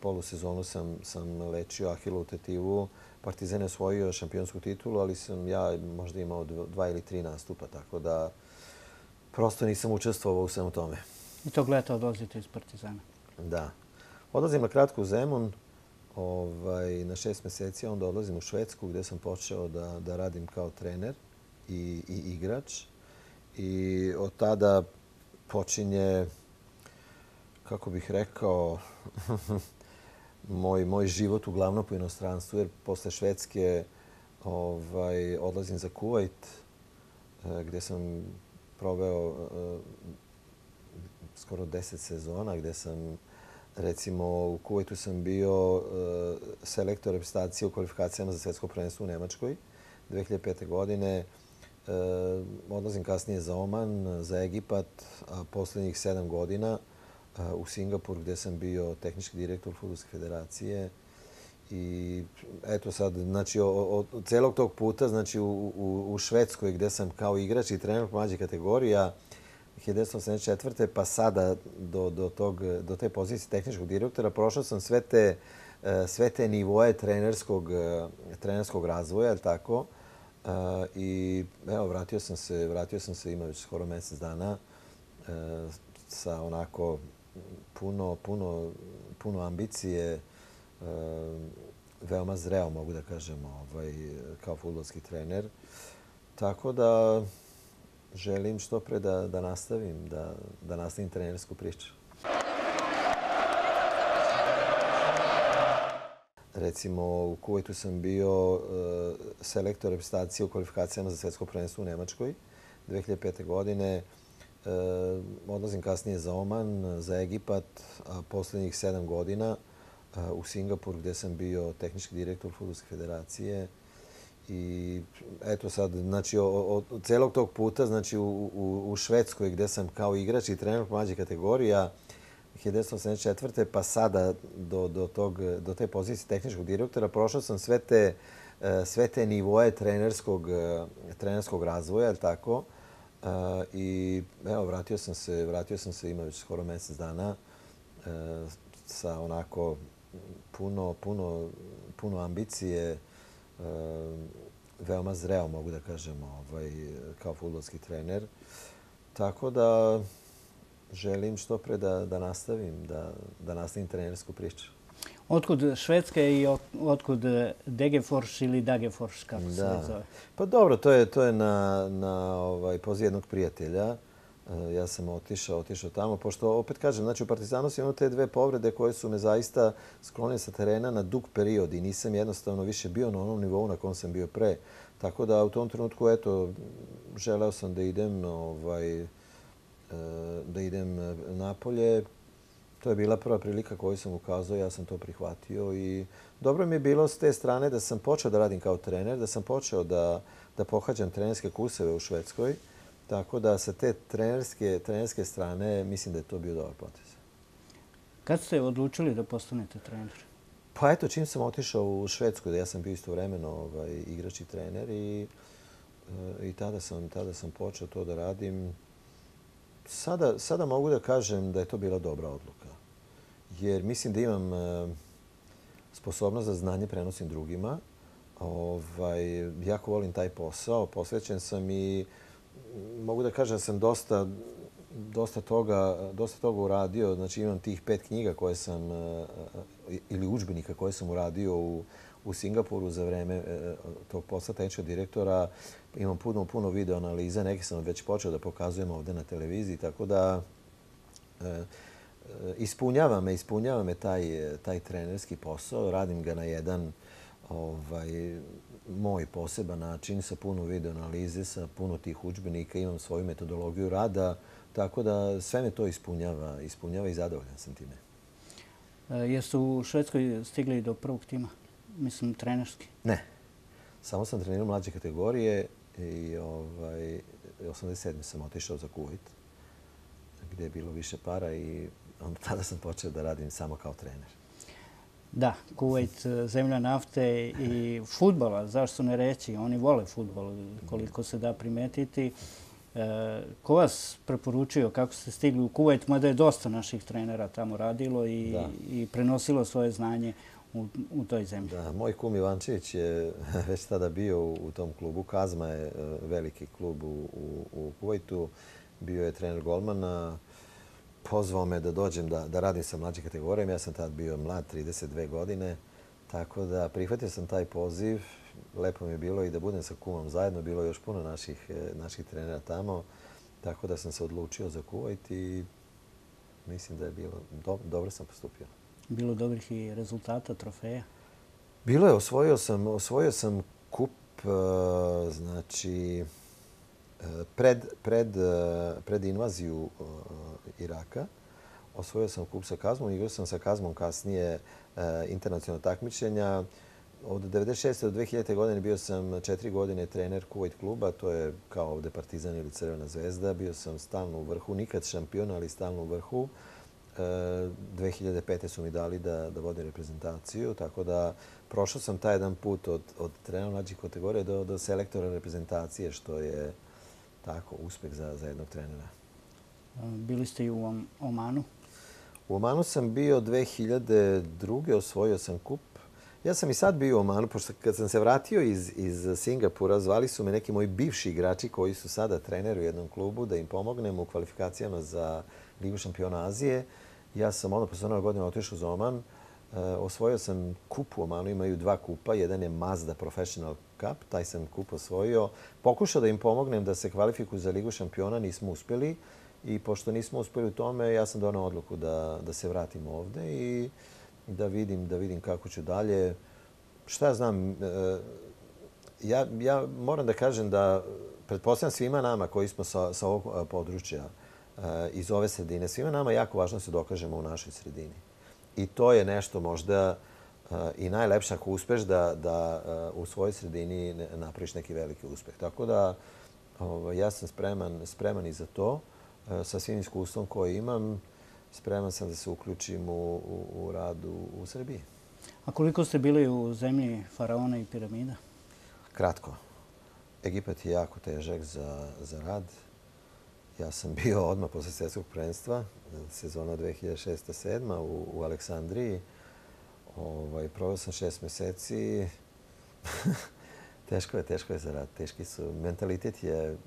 polusezonu sam, sam lečio ahilu tetivu. Partizan je osvojio šampionsku titulu, ali sam ja možda imao dva ili tri nastupa, tako da prosto nisam učestvovao u svemu tome. I tog leta odlazite iz Partizana? Da. Odlazim na kratku Zemun, ovaj, na šest mjeseci, onda odlazim u Švedsku gdje sam počeo da, da radim kao trener i, i igrač. I od tada počinje, kako bih rekao, moj, moj život uglavnom po inostranstvu, jer posle Švedske ovaj, odlazim za Kuvajt, e, gdje sam proveo uh, skoro deset sezona, gdje sam Recimo, u Kuvajtu sam bio uh, selektor reprezentacije u kvalifikacijama za svjetsko prvenstvo u Nemačkoj 2005. godine. Uh, odlazim kasnije za Oman, za Egipat, a posljednjih 7 godina uh, u Singapur gdje sam bio tehnički direktor Futbolske federacije. I eto sad, znači, od celog tog puta, znači u, u, u Švedskoj gdje sam kao igrač i trener mlađe kategorija, 1984. pa sada do, do, tog, do te pozicije tehničkog direktora prošao sam sve te, e, sve te nivoje trenerskog, e, trenerskog razvoja, ali tako. E, I evo, vratio sam se, vratio sam se, ima već skoro mjesec dana, sa onako puno, puno, puno ambicije, e, veoma zreo, mogu da kažem, ovaj, kao futbolski trener. Tako da želim što pre da, da nastavim, da, da nastavim trenersku priču. Recimo, u Kuvajtu sam bio uh, selektor reprezentacije u kvalifikacijama za svetsko prvenstvo u Nemačkoj 2005. godine. Uh, odlazim kasnije za Oman, za Egipat, a posljednjih sedam godina e, u Singapur gdje sam bio tehnički direktor Futbolske federacije. I eto sad, znači, od celog tog puta, znači, u, u, u Švedskoj gdje sam kao igrač i trener mlađe kategorija, 1984. pa sada do, do, tog, do te pozicije tehničkog direktora, prošao sam sve te, e, sve te nivoje trenerskog, e, trenerskog razvoja, ali tako. E, I evo, vratio sam se, vratio sam se, ima već skoro mjesec dana, e, sa onako puno, puno, puno ambicije, e, veoma zreo, mogu da kažem, ovaj, kao futbolski trener. Tako da želim što pre da, da nastavim, da, da nastavim trenersku priču. Otkud Švedska i otkud Degefors ili Dagefors, kako da. se zove? Pa dobro, to je, to je na, na ovaj, poziv jednog prijatelja. E, ja sam otišao, otišao tamo, pošto opet kažem, znači u Partizanu sam imao te dve povrede koje su me zaista sklonile sa terena na dug period i nisam jednostavno više bio na onom nivou na kom sam bio pre. Tako da u tom trenutku, eto, želeo sam da idem, ovaj, e, da idem napolje. To je bila prva prilika koju sam ukazao, ja sam to prihvatio i dobro mi je bilo s te strane da sam počeo da radim kao trener, da sam počeo da, da pohađam trenerske kurseve u Švedskoj. Tako da sa te trenerske, trenerske strane mislim da je to bio dobar potez. Kad ste odlučili da postanete trener? Pa eto, čim sam otišao u Švedsku, da ja sam bio istovremeno ovaj, igrač i trener i, i tada, sam, tada sam počeo to da radim. Sada, sada mogu da kažem da je to bila dobra odluka. Jer mislim da imam e, sposobnost da znanje prenosim drugima. Ovaj, jako volim taj posao. Posvećen sam i mogu da kažem da sam dosta dosta toga, dosta toga uradio. Znači imam tih pet knjiga koje sam, e, e, ili učbenika koje sam uradio u, u Singapuru za vreme tog posla tehničkog direktora. Imam puno, puno video analiza. Neki sam već počeo da pokazujem ovde na televiziji. Tako da ispunjava me, ispunjava me taj, taj trenerski posao. Radim ga na jedan ovaj, moj poseban način sa puno video analize, sa puno tih učbenika. Imam svoju metodologiju rada, tako da sve me to ispunjava, ispunjava i zadovoljan sam time. E, jesu u Švedskoj stigli do prvog tima? Mislim, trenerski? Ne. Samo sam trenirao mlađe kategorije i ovaj, 87. sam otišao za Kuvajt, gdje je bilo više para i onda tada sam počeo da radim samo kao trener. Da, Kuvajt, e, zemlja nafte i futbola, zašto ne reći, oni vole futbol koliko se da primetiti. E, ko vas preporučio kako ste stigli u Kuvajt, mada je dosta naših trenera tamo radilo i, i prenosilo svoje znanje u, u toj zemlji? Da, moj kum Ivančević je već tada bio u tom klubu. Kazma je e, veliki klub u, u, u Kuvajtu. Bio je trener golmana pozvao me da dođem da, da radim sa mlađim kategorijama. Ja sam tad bio mlad, 32 godine. Tako da prihvatio sam taj poziv. Lepo mi je bilo i da budem sa kumom zajedno. Bilo je još puno naših, e, naših trenera tamo. Tako da sam se odlučio za Kuvajt i mislim da je bilo do, dobro sam postupio. Bilo dobrih i rezultata, trofeja? Bilo je, osvojio sam, osvojio sam kup, e, znači, pred, pred, pred invaziju Iraka. Osvojio sam kup sa Kazmom, igrao sam sa Kazmom kasnije e, internacionalno takmičenja. Od 1996. do 2000. godine bio sam četiri godine trener Kuwait kluba, to je kao ovde Partizan ili Crvena zvezda. Bio sam stalno u vrhu, nikad šampion, ali stalno u vrhu. E, 2005. Su mi dali da, da vodim reprezentaciju, tako da prošao sam taj jedan put od, od trenera mlađih kategorije do, do selektora reprezentacije, što je tako uspeh za, za jednog trenera. Bili ste i u Omanu? U Omanu sam bio 2002. osvojio sam kup. Ja sam i sad bio u Omanu, pošto kad sam se vratio iz, iz Singapura, zvali su me neki moji bivši igrači koji su sada trener u jednom klubu da im pomognem u kvalifikacijama za Ligu šampiona Azije. Ja sam onda posle onog godina otišao za Oman. E, osvojio sam kup u Omanu, imaju dva kupa. Jedan je Mazda Professional Cup, taj sam kup osvojio. Pokušao da im pomognem da se kvalifikuju za Ligu šampiona, nismo uspjeli. I pošto nismo uspjeli u tome, ja sam donao odluku da, da se vratim ovde i da vidim, da vidim kako ću dalje. Šta znam, e, ja, ja moram da kažem da pretpostavljam svima nama koji smo sa, sa ovog e, područja e, iz ove sredine, svima nama jako važno se dokažemo u našoj sredini. I to je nešto možda i najlepše ako uspeš da, da u svojoj sredini napraviš neki veliki uspeh. Tako da ovaj, ja sam spreman, spreman i za to. Sa svim iskustvom koje imam, spreman sam da se uključim u, u, u radu u Srbiji. A koliko ste bili u zemlji faraona i piramida? Kratko. Egipat je jako težak za, za rad. Ja sam bio odmah posle svjetskog prvenstva, sezona 2006-2007 u, u Aleksandriji. Ovaj, provio sam šest meseci. teško je, teško je za rad. Teški su. Mentalitet je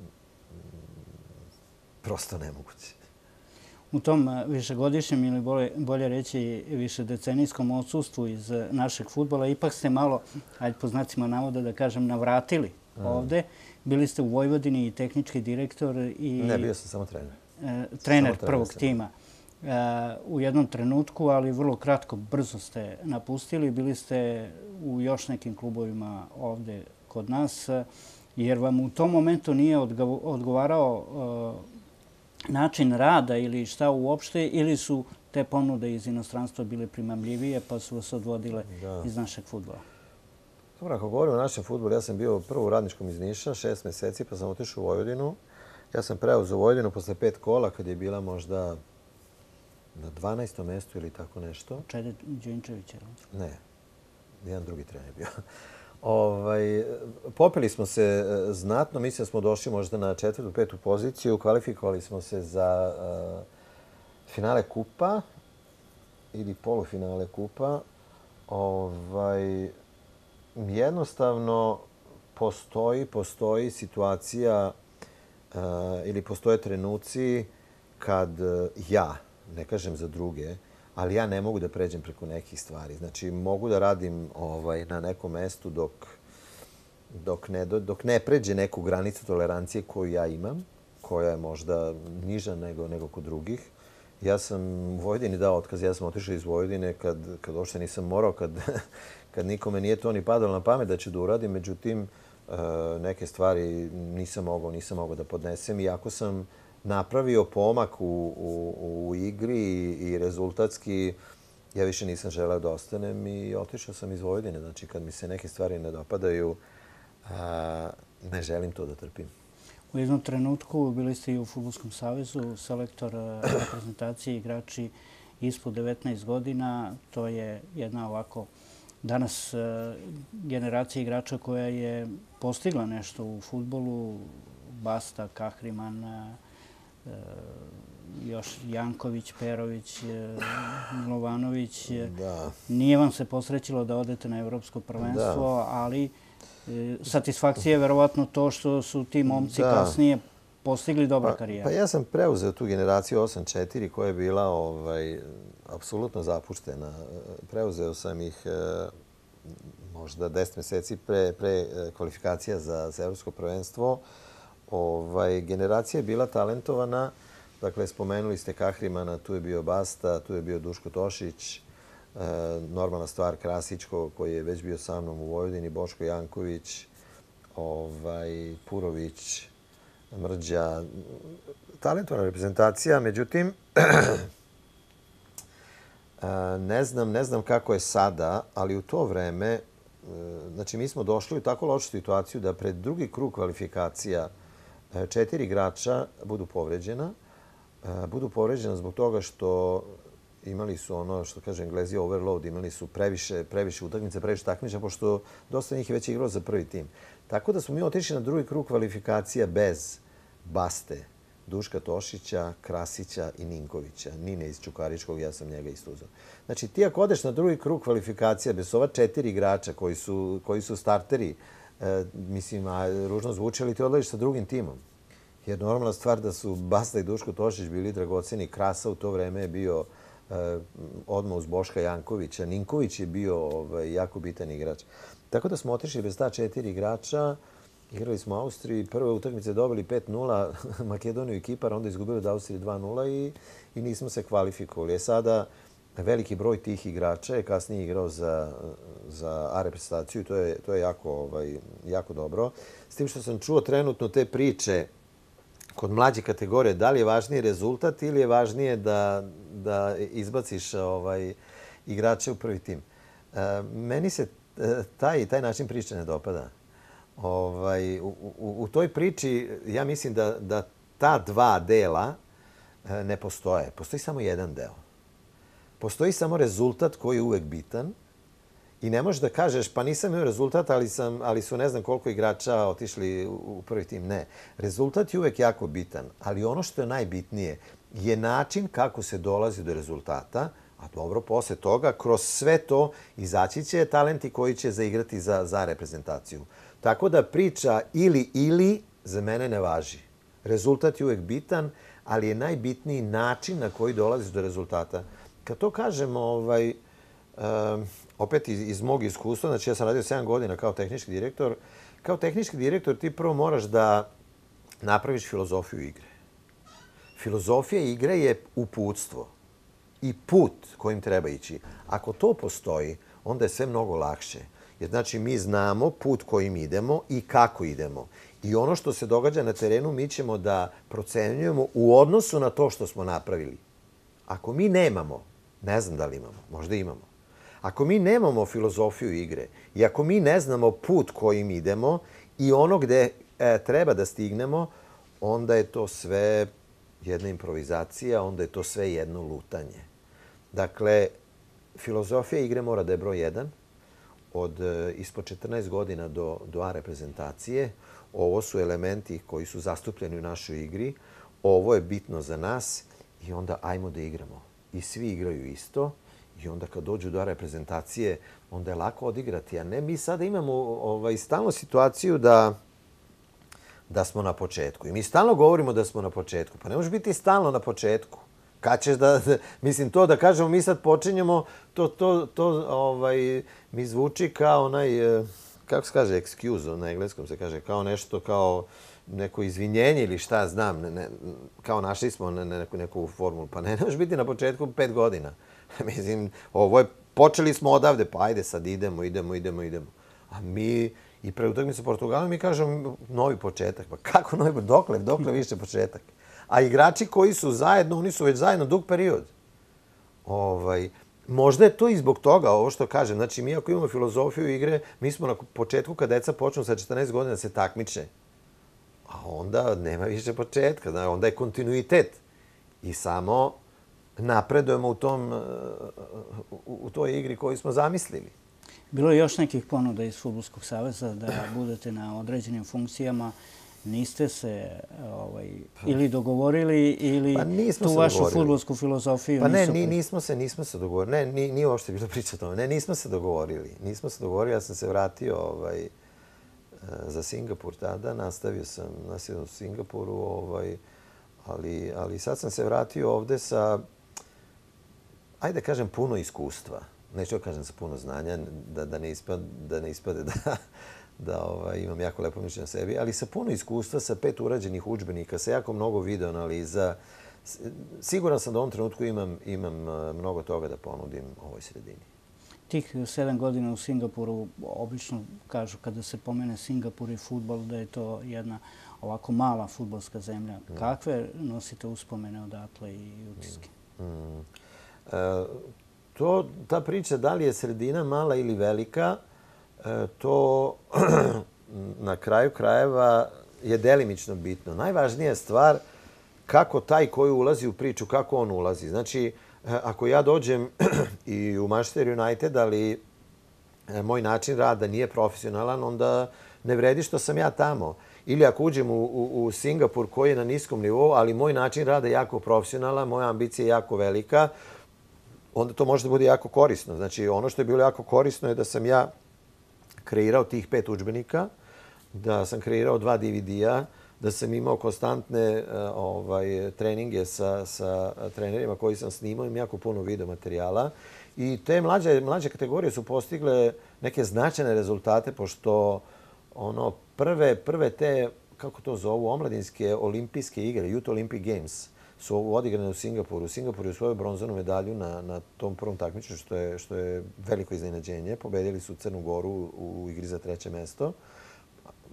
prosto nemoguće u tom eh, višegodišnjem ili bolje, bolje reći više decenijskom odsustvu iz eh, našeg futbola, ipak ste malo, ajde po znacima navoda da kažem, navratili mm. ovde. Bili ste u Vojvodini i tehnički direktor. I, ne, bio sam samo trener. E, trener samo prvog trener tima. U jednom trenutku, ali vrlo kratko, brzo ste napustili. Bili ste u još nekim klubovima ovde kod nas, jer vam u tom momentu nije odgovarao način rada ili šta uopšte, ili su te ponude iz inostranstva bile primamljivije pa su vas odvodile iz našeg futbola? Dobro, ako govorim o našem futbolu, ja sam bio prvo u radničkom iz Niša, šest meseci, pa sam otišao u Vojvodinu. Ja sam preuzeo Vojvodinu posle pet kola, kad je bila možda na 12. mjestu ili tako nešto. Čede Đinčević, Ne, jedan drugi trener bio. Ovaj, popeli smo se e, znatno, mislim smo došli možda na četvrtu, petu poziciju, kvalifikovali smo se za uh, finale kupa ili polufinale kupa. Ovaj, jednostavno postoji, postoji situacija uh, ili postoje trenuci kad ja, ne kažem za druge, ali ja ne mogu da pređem preko nekih stvari. Znači, mogu da radim ovaj, na nekom mestu dok, dok, ne, dok ne pređe neku granicu tolerancije koju ja imam, koja je možda niža nego, nego kod drugih. Ja sam u Vojvodini dao otkaz, ja sam otišao iz Vojvodine kad, kad uopšte nisam morao, kad, kad nikome nije to ni padalo na pamet da ću da uradim. Međutim, eh, neke stvari nisam mogao, nisam mogao da podnesem. Iako sam napravio pomak u, u, u igri i rezultatski, ja više nisam želeo da ostanem i otišao sam iz Vojvodine. Znači, kad mi se neke stvari ne dopadaju, a, ne želim to da trpim. U jednom trenutku bili ste i u Futbolskom savezu, selektor reprezentacije igrači ispod 19 godina. To je jedna ovako danas generacija igrača koja je postigla nešto u futbolu. Basta, Kahriman, E, još Janković, Perović, e, Milovanović. Da. Nije vam se posrećilo da odete na Evropsko prvenstvo, da. ali satisfakcija je verovatno to što su ti momci da. kasnije postigli dobra pa, karijera. Pa ja sam preuzeo tu generaciju 8-4 koja je bila ovaj, apsolutno zapuštena. Preuzeo sam ih možda 10 meseci pre, pre kvalifikacija za, za Evropsko prvenstvo ovaj, generacija je bila talentovana. Dakle, spomenuli ste Kahrimana, tu je bio Basta, tu je bio Duško Tošić, e, normalna stvar Krasićko koji je već bio sa mnom u Vojvodini, Boško Janković, ovaj, Purović, Mrđa. Talentovana reprezentacija, međutim, e, ne znam, ne znam kako je sada, ali u to vreme, e, znači mi smo došli u tako lošu situaciju da pred drugi krug kvalifikacija E, četiri igrača budu povređena. E, budu povređena zbog toga što imali su ono što kaže Englezi overload, imali su previše, previše utakmice, previše takmiča, pošto dosta njih je već igrao za prvi tim. Tako da smo mi otišli na drugi krug kvalifikacija bez Baste, Duška Tošića, Krasića i Ninkovića. Nine iz Čukaričkog, ja sam njega istuzao. Znači, ti ako odeš na drugi krug kvalifikacija bez ova četiri igrača koji su, koji su starteri, e, mislim, a ružno zvuči, ali ti odlaziš sa drugim timom. Jer normalna stvar da su Basta i Duško Tošić bili dragoceni. Krasa u to vreme je bio e, odmah uz Boška Jankovića. Ninković je bio ovaj, jako bitan igrač. Tako da smo otišli bez ta četiri igrača. Igrali smo Austriji, prve utakmice dobili 5-0 Makedoniju i Kipar, onda izgubili od Austrije 2-0 i, i nismo se kvalifikovali. E sada veliki broj tih igrača je kasnije igrao za, za A reprezentaciju to je, to je jako, ovaj, jako dobro. S tim što sam čuo trenutno te priče kod mlađe kategorije, da li je važniji rezultat ili je važnije da, da izbaciš ovaj, igrače u prvi tim. E, meni se e, taj, taj način priče ne dopada. Ovaj, u, u, u toj priči ja mislim da, da ta dva dela e, ne postoje. Postoji samo jedan deo. Postoji samo rezultat koji je uvek bitan i ne možeš da kažeš pa nisam imao rezultat, ali, sam, ali su ne znam koliko igrača otišli u prvi tim. Ne. Rezultat je uvek jako bitan, ali ono što je najbitnije je način kako se dolazi do rezultata, a dobro, posle toga, kroz sve to izaći će talenti koji će zaigrati za, za reprezentaciju. Tako da priča ili ili za mene ne važi. Rezultat je uvek bitan, ali je najbitniji način na koji dolazi do rezultata. Kad to kažem, ovaj, um, opet iz, iz mog iskustva, znači ja sam radio 7 godina kao tehnički direktor, kao tehnički direktor ti prvo moraš da napraviš filozofiju igre. Filozofija igre je uputstvo i put kojim treba ići. Ako to postoji, onda je sve mnogo lakše. Jer znači mi znamo put kojim idemo i kako idemo. I ono što se događa na terenu mi ćemo da procenjujemo u odnosu na to što smo napravili. Ako mi nemamo, ne znam da li imamo, možda imamo. Ako mi nemamo filozofiju igre i ako mi ne znamo put kojim idemo i ono gde e, treba da stignemo, onda je to sve jedna improvizacija, onda je to sve jedno lutanje. Dakle, filozofija igre mora da je broj jedan, od e, ispod 14 godina do, do A reprezentacije. Ovo su elementi koji su zastupljeni u našoj igri. Ovo je bitno za nas i onda ajmo da igramo. I svi igraju isto. I onda kad dođu do reprezentacije, onda je lako odigrati. A ne, mi sada imamo ovaj, stalno situaciju da da smo na početku. I mi stalno govorimo da smo na početku. Pa ne može biti stalno na početku. Kad ćeš da, mislim, to da kažemo, mi sad počinjemo, to, to, to ovaj, mi zvuči kao onaj, eh, kako se kaže, excuse, na engleskom se kaže, kao nešto, kao neko izvinjenje ili šta znam, ne, ne, kao našli smo ne, ne, neku, neku formulu. Pa ne, ne može biti na početku pet godina. mislim, ovo je, počeli smo odavde, pa ajde sad idemo, idemo, idemo, idemo. A mi, i pre utakmice sa Portugalom, mi kažemo novi početak. Pa kako novi početak? Dokle, dokle više početak? A igrači koji su zajedno, oni su već zajedno dug period. Ovaj, možda je to i zbog toga, ovo što kažem. Znači, mi ako imamo filozofiju igre, mi smo na početku kad deca počnu sa 14 godina se takmiče. A onda nema više početka, onda je kontinuitet. I samo napredujemo u, tom, u toj igri koju smo zamislili. Bilo je još nekih ponuda iz Futbolskog saveza da budete na određenim funkcijama niste se ovaj, ili dogovorili ili pa tu vašu futbolsku filozofiju pa ne, nisu... nismo se, nismo se dogovorili. Ne, nije, nije uopšte bilo priča o tome. Ne, nismo se dogovorili. Nismo se dogovorili. Ja sam se vratio ovaj, Eh, za Singapur tada. Nastavio sam, nasljedno u Singapuru. Ovaj, ali, ali sad sam se vratio ovde sa, ajde kažem, puno iskustva. Neću da kažem sa puno znanja, da, da, ne, ispade, da ne ispade da, da ovaj, imam jako lepo mišljenje na sebi, ali sa puno iskustva, sa pet urađenih učbenika, sa jako mnogo video analiza, siguran sam da u ovom trenutku imam, imam eh, mnogo toga da ponudim ovoj sredini. Tih sedam godina u Singapuru, obično kažu kada se pomene Singapur i futbol, da je to jedna ovako mala futbolska zemlja. Mm. Kakve nosite uspomene odatle i utiske? Mm. Mm. E, to, ta priča da li je sredina mala ili velika, E, to na kraju krajeva je delimično bitno. Najvažnija stvar kako taj koji ulazi u priču, kako on ulazi. Znači, E, ako ja dođem i u Manchester United, ali e, moj način rada nije profesionalan, onda ne vredi što sam ja tamo. ili ako uđem u, u, u Singapur koji je na niskom nivou, ali moj način rada je jako profesionalan, moja ambicija je jako velika, onda to može da bude jako korisno. Znači, ono što je bilo jako korisno je da sam ja kreirao tih pet učbenika, da sam kreirao dva DVD-a, da sam imao konstantne e, ovaj, treninge sa, sa trenerima koji sam snimao, im jako puno video materijala. I te mlađe, mlađe kategorije su postigle neke značajne rezultate, pošto ono prve, prve te, kako to zovu, omladinske olimpijske igre, Youth Olympic Games, su odigrane u Singapuru. Singapur je svoju bronzanu medalju na, na tom prvom takmičenju, što je, što je veliko iznenađenje. Pobedili su Crnu Goru u igri za treće mesto.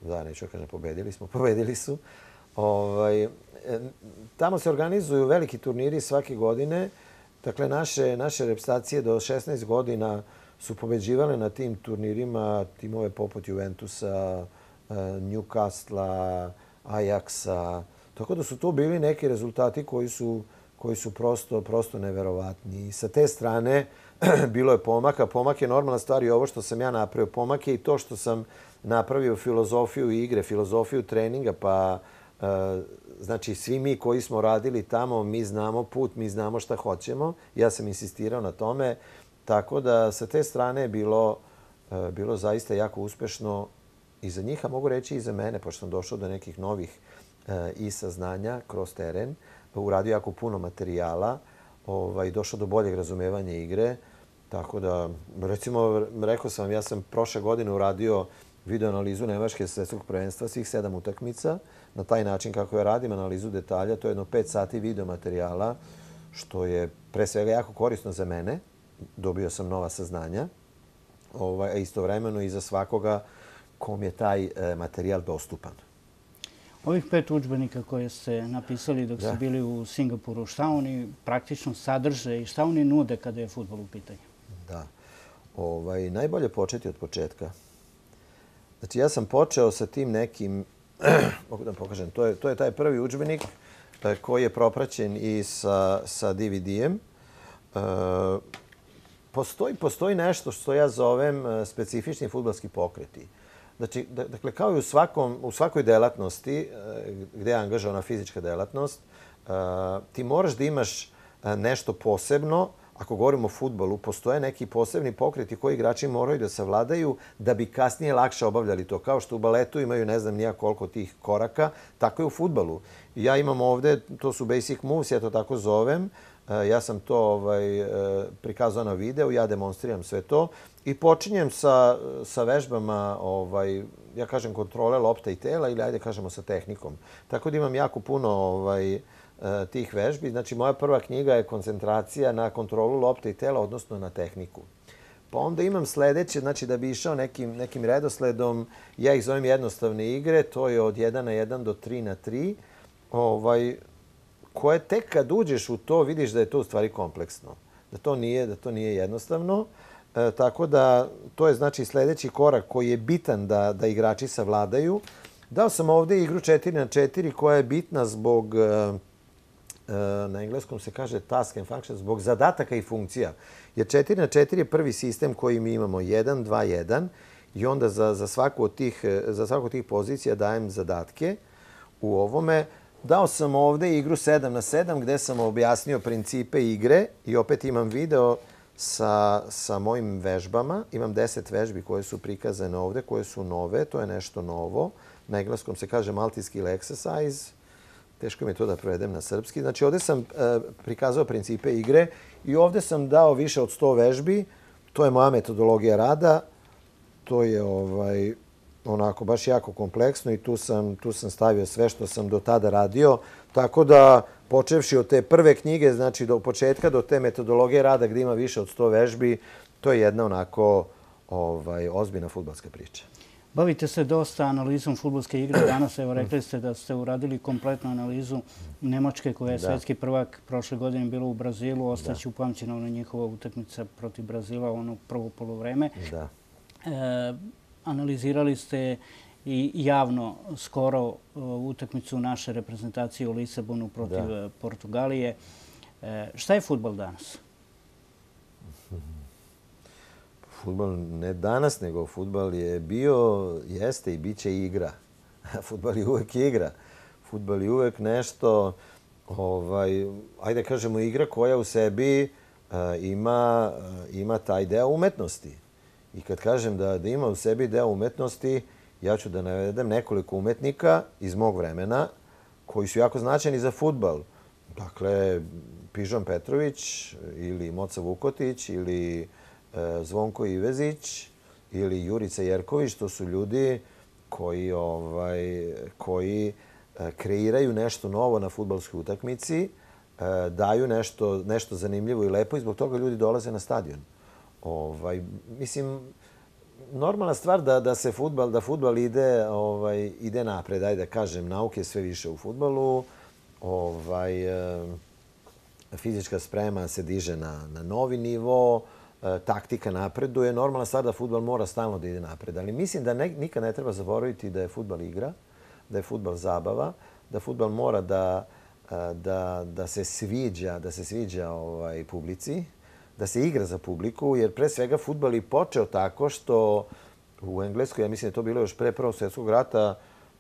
Da, neću da kažem, pobedili smo, pobedili su. Ovaj, e, tamo se organizuju veliki turniri svake godine. Dakle, naše, naše repstacije do 16 godina su pobeđivale na tim turnirima timove poput Juventusa, e, Newcastle, Ajaxa. Tako da su to bili neki rezultati koji su, koji su prosto, prosto neverovatni. I sa te strane bilo je pomaka. Pomak je normalna stvar i ovo što sam ja napravio. Pomak je i to što sam napravio filozofiju igre, filozofiju treninga, pa e, znači svi mi koji smo radili tamo, mi znamo put, mi znamo šta hoćemo. Ja sam insistirao na tome. Tako da sa te strane je bilo, e, bilo zaista jako uspešno i za njih, a mogu reći i za mene, pošto sam došao do nekih novih e, i saznanja kroz teren, uradio jako puno materijala, ovaj, došao do boljeg razumevanja igre. Tako da, recimo, rekao sam vam, ja sam prošle godine uradio video analizu Nemačke svetskog prvenstva, svih sedam utakmica. Na taj način kako ja radim analizu detalja, to je jedno pet sati video materijala, što je pre svega jako korisno za mene, dobio sam nova saznanja, ovaj, a istovremeno i za svakoga kom je taj e, materijal dostupan. Ovih pet učbenika koje ste napisali dok ste bili u Singapuru, šta oni praktično sadrže i šta oni nude kada je futbol u pitanju? Da. Ovaj, najbolje početi od početka. Znači, ja sam počeo sa tim nekim, mogu da pokažem, to je, to je taj prvi učbenik e, koji je propraćen i sa, sa DVD-em. E, postoji, postoji nešto što ja zovem e, specifični futbalski pokreti. Znači, dakle, kao i u, svakom, u svakoj delatnosti e, gdje je angažovana fizička delatnost, ti moraš da imaš nešto posebno, ako govorimo o futbolu, postoje neki posebni pokreti koji igrači moraju da savladaju da bi kasnije lakše obavljali to. Kao što u baletu imaju ne znam nija koliko tih koraka, tako i u futbolu. Ja imam ovde, to su basic moves, ja to tako zovem, e, ja sam to ovaj, e, prikazao na videu, ja demonstriram sve to i počinjem sa, sa vežbama, ovaj, ja kažem, kontrole lopta i tela ili ajde kažemo sa tehnikom. Tako da imam jako puno ovaj, E, tih vežbi. Znači, moja prva knjiga je koncentracija na kontrolu lopte i tela, odnosno na tehniku. Pa onda imam sljedeće, znači da bi išao nekim, nekim redosledom, ja ih zovem jednostavne igre, to je od 1 na 1 do 3 na 3. Ovaj, koje tek kad uđeš u to vidiš da je to u stvari kompleksno. Da to nije, da to nije jednostavno. E, tako da to je znači sljedeći korak koji je bitan da, da igrači savladaju. Dao sam ovdje igru 4 na 4 koja je bitna zbog, e, Eh, na engleskom se kaže task and function, zbog zadataka i funkcija. Jer 4 na 4 je prvi sistem koji mi imamo 1, 2, 1 i onda za, za, svaku od tih, eh, za svaku od tih pozicija dajem zadatke u ovome. Dao sam ovdje igru 7 na 7 gdje sam objasnio principe igre i opet imam video sa, sa mojim vežbama. Imam 10 vežbi koje su prikazane ovdje, koje su nove. To je nešto novo. Na engleskom se kaže multi-skill exercise. Teško mi je to da prevedem na srpski. Znači ovdje sam e, prikazao principe igre i ovdje sam dao više od 100 vežbi. To je moja metodologija rada. To je ovaj, onako baš jako kompleksno i tu sam, tu sam stavio sve što sam do tada radio. Tako da, počevši od te prve knjige, znači do početka, do te metodologije rada gdje ima više od 100 vežbi, to je jedna onako ovaj, ozbiljna futbalska priča. Bavite se dosta analizom futbolske igre. Danas evo rekli ste da ste uradili kompletnu analizu Nemačke koja je svetski prvak prošle godine bilo u Brazilu. Ostaće upamćena ona njihova utakmica protiv Brazila, ono prvo polovreme. Da. E, analizirali ste i javno skoro uh, utakmicu naše reprezentacije u Lisabonu protiv Portugalije. E, šta je futbol danas? Futbal ne danas, nego futbal je bio, jeste i bit će igra. Futbal je uvek igra. Futbal je uvek nešto, ovaj, ajde kažemo, igra koja u sebi uh, ima, uh, ima taj deo umetnosti. I kad kažem da, da ima u sebi deo umetnosti, ja ću da navedem nekoliko umetnika iz mog vremena koji su jako značajni za futbal. Dakle, Pižon Petrović ili Moca Vukotić ili uh, E, Zvonko Ivezić ili Jurica Jerković, to su ljudi koji, ovaj, koji e, kreiraju nešto novo na futbalskoj utakmici, e, daju nešto, nešto zanimljivo i lepo i zbog toga ljudi dolaze na stadion. Ovaj, mislim, normalna stvar da da se fudbal da fudbal ide ovaj ide napred ajde da kažem nauke sve više u fudbalu ovaj fizička sprema se diže na na novi nivo E, taktika napreduje normalna stvar da fudbal mora stalno da ide napred ali mislim da ne, nikad ne treba zaboraviti da je fudbal igra da je fudbal zabava da fudbal mora da e, da da se sviđa da se sviđa ovaj publici da se igra za publiku, jer pre svega futbal je počeo tako što u Engleskoj, ja mislim da je to bilo još pre Prvog svjetskog rata,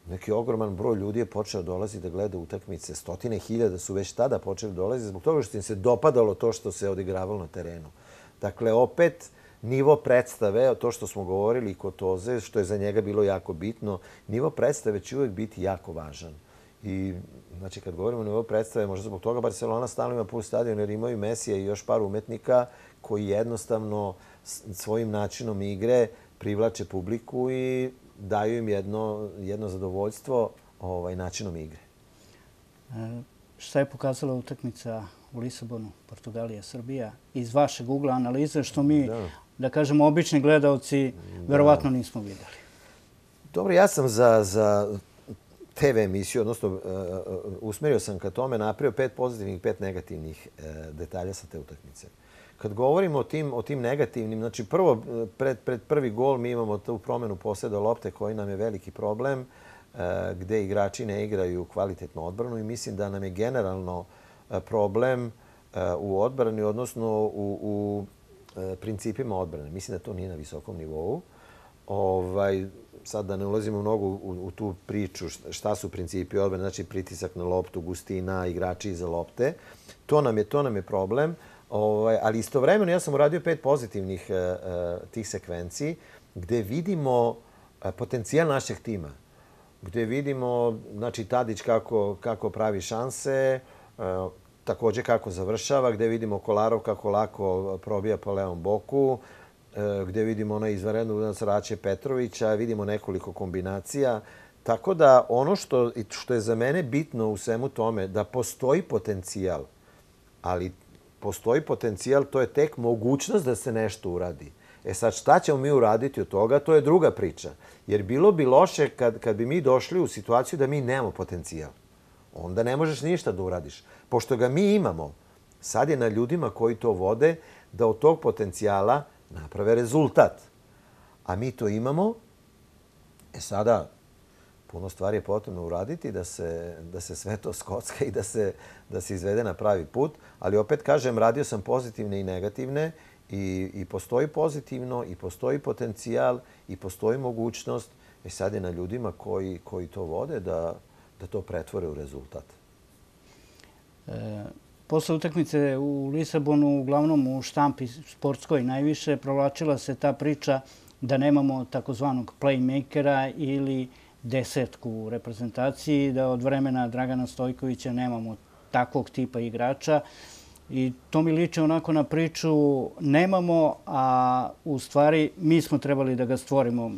neki ogroman broj ljudi je počeo dolazi da gleda utakmice. Stotine hiljada su već tada počeli dolazi zbog toga što im se dopadalo to što se odigravalo na terenu. Dakle, opet, nivo predstave, to što smo govorili kod Toze, što je za njega bilo jako bitno, nivo predstave će uvijek biti jako važan. I znači, kad govorimo o nivou predstave, možda zbog toga Barcelona stalno ima pun stadion jer imaju Mesija i još par umetnika koji jednostavno svojim načinom igre privlače publiku i daju im jedno, jedno zadovoljstvo ovaj, načinom igre. E, šta je pokazala utakmica u Lisabonu, Portugalija, Srbija? Iz vašeg ugla analize, što mi, da, da kažemo, obični gledalci, verovatno nismo videli. Dobro, ja sam za, za TV emisiju, odnosno uh, usmerio sam ka tome, napravio pet pozitivnih pet negativnih uh, detalja sa te utakmice. Kad govorimo o tim, o tim negativnim, znači prvo, pred, pred prvi gol mi imamo tu promenu posljeda lopte koji nam je veliki problem, uh, gde igrači ne igraju kvalitetnu odbranu i mislim da nam je generalno uh, E, problem e, u odbrani, odnosno u, u e, principima odbrane. Mislim da to nije na visokom nivou. Ovaj, sad da ne ulazimo mnogo u, u tu priču šta su principi odbrane, znači pritisak na loptu, gustina, igrači iza lopte. To nam je, to nam je problem. Ovaj, ali istovremeno ja sam uradio pet pozitivnih eh, tih sekvenciji gde vidimo potencijal našeg tima. Gde vidimo znači, Tadić kako, kako pravi šanse, također kako završava, gde vidimo Kolarov kako lako probija po levom boku, e, gdje vidimo onaj izvaredno udanac Rače Petrovića, vidimo nekoliko kombinacija. Tako da ono što, što je za mene bitno u svemu tome, da postoji potencijal, ali postoji potencijal, to je tek mogućnost da se nešto uradi. E sad, šta ćemo mi uraditi od toga, to je druga priča. Jer bilo bi loše kad, kad bi mi došli u situaciju da mi nemamo potencijal. Onda ne možeš ništa da uradiš. Pošto ga mi imamo, sad je na ljudima koji to vode da od tog potencijala naprave rezultat. A mi to imamo. E sada, puno stvari je potrebno uraditi da se, da se sve to skocka i da se, da se izvede na pravi put. Ali opet kažem, radio sam pozitivne i negativne i, i postoji pozitivno i postoji potencijal i postoji mogućnost. E sad je na ljudima koji, koji to vode da, da to pretvore u rezultat. E, Posle utakmice u Lisabonu, uglavnom u štampi sportskoj najviše, provlačila se ta priča da nemamo takozvanog playmakera ili desetku u reprezentaciji, da od vremena Dragana Stojkovića nemamo takvog tipa igrača. I to mi liče onako na priču nemamo, a u stvari mi smo trebali da ga stvorimo.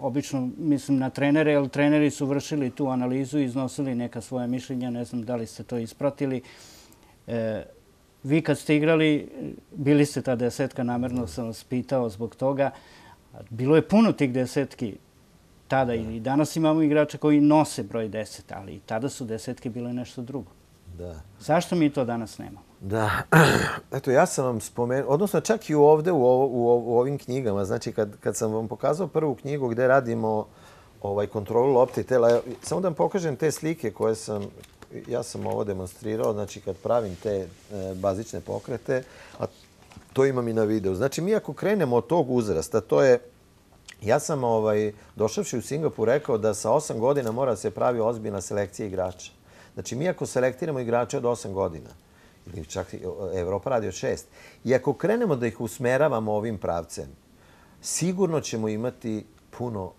Obično mislim na trenere, jer treneri su vršili tu analizu i iznosili neka svoje mišljenja. Ne znam da li ste to ispratili. E, vi kad ste igrali, bili ste ta desetka, namjerno sam vas pitao zbog toga. Bilo je puno tih desetki tada i danas imamo igrača koji nose broj deset, ali i tada su desetke bile nešto drugo. Da. Zašto mi to danas nemamo? Da, eto ja sam vam spomenuo, odnosno čak i ovde u, ovo, u, u ovim knjigama, znači kad, kad sam vam pokazao prvu knjigu gde radimo ovaj kontrolu lopte i tela, samo da vam pokažem te slike koje sam, ja sam ovo demonstrirao, znači kad pravim te e, bazične pokrete, a to imam i na videu. Znači mi ako krenemo od tog uzrasta, to je Ja sam ovaj, došavši u Singapur rekao da sa osam godina mora se pravi ozbiljna selekcija igrača. Znači, mi ako selektiramo igrače od osam godina, ili čak Evropa radi od šest, i ako krenemo da ih usmeravamo ovim pravcem, sigurno ćemo imati puno,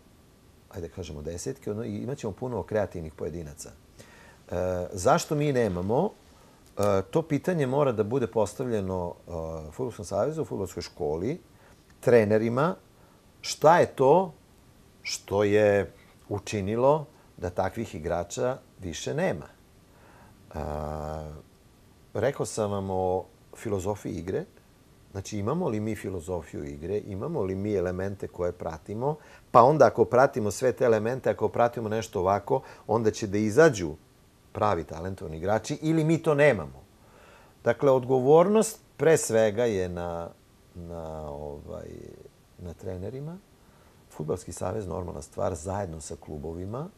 ajde kažemo desetke, ono, i imat ćemo puno kreativnih pojedinaca. E, zašto mi nemamo? E, to pitanje mora da bude postavljeno e, Futbolskom savjezu, Futbolskoj školi, trenerima, šta je to što je učinilo da takvih igrača više nema. E, rekao sam vam o filozofiji igre. Znači, imamo li mi filozofiju igre, imamo li mi elemente koje pratimo, pa onda ako pratimo sve te elemente, ako pratimo nešto ovako, onda će da izađu pravi talentovni igrači ili mi to nemamo. Dakle, odgovornost pre svega je na, na ovaj, na trenerima. Futbalski savez normalna stvar zajedno sa klubovima,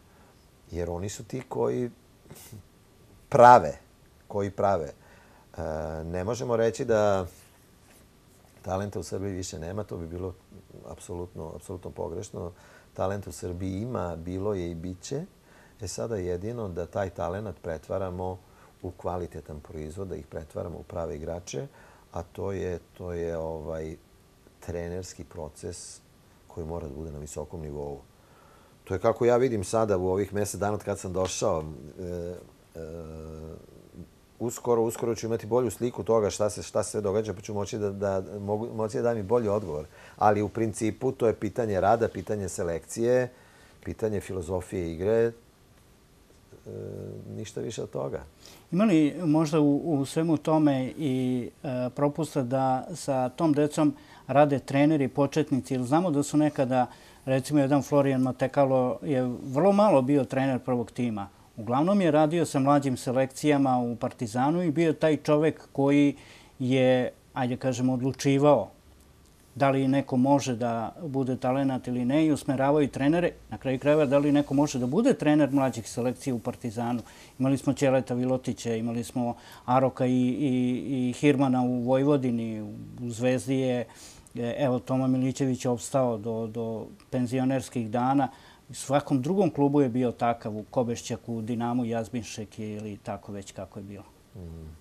jer oni su ti koji prave, koji prave. E, ne možemo reći da talenta u Srbiji više nema, to bi bilo apsolutno, apsolutno pogrešno. Talenta u Srbiji ima, bilo je i bit će. E sada jedino da taj talent pretvaramo u kvalitetan proizvod, da ih pretvaramo u prave igrače, a to je, to je ovaj, trenerski proces koji mora da bude na visokom nivou. To je kako ja vidim sada u ovih mjesec dana kad sam došao. E, e, uskoro, uskoro ću imati bolju sliku toga šta se, šta se događa, pa ću moći da, da, mogu, moći da dam i bolji odgovor. Ali u principu to je pitanje rada, pitanje selekcije, pitanje filozofije igre, e, ništa više od toga. Ima li možda u, u svemu tome i e, propusta da sa tom decom rade treneri, početnici, ili znamo da su nekada, recimo, jedan Florian Matekalo je vrlo malo bio trener prvog tima. Uglavnom je radio sa mlađim selekcijama u Partizanu i bio taj čovek koji je, ajde kažemo, odlučivao da li neko može da bude talenat ili ne i usmeravao i trenere. Na kraju krajeva, da li neko može da bude trener mlađih selekcija u Partizanu. Imali smo Ćeleta Vilotića, imali smo Aroka i, i, i Hirmana u Vojvodini, u Zvezdi je e, evo, Toma Milićević opstao do, do penzionerskih dana. U svakom drugom klubu je bio takav, u Kobešćaku, u Dinamu, Jazbinšek ili tako već kako je bilo. Mm.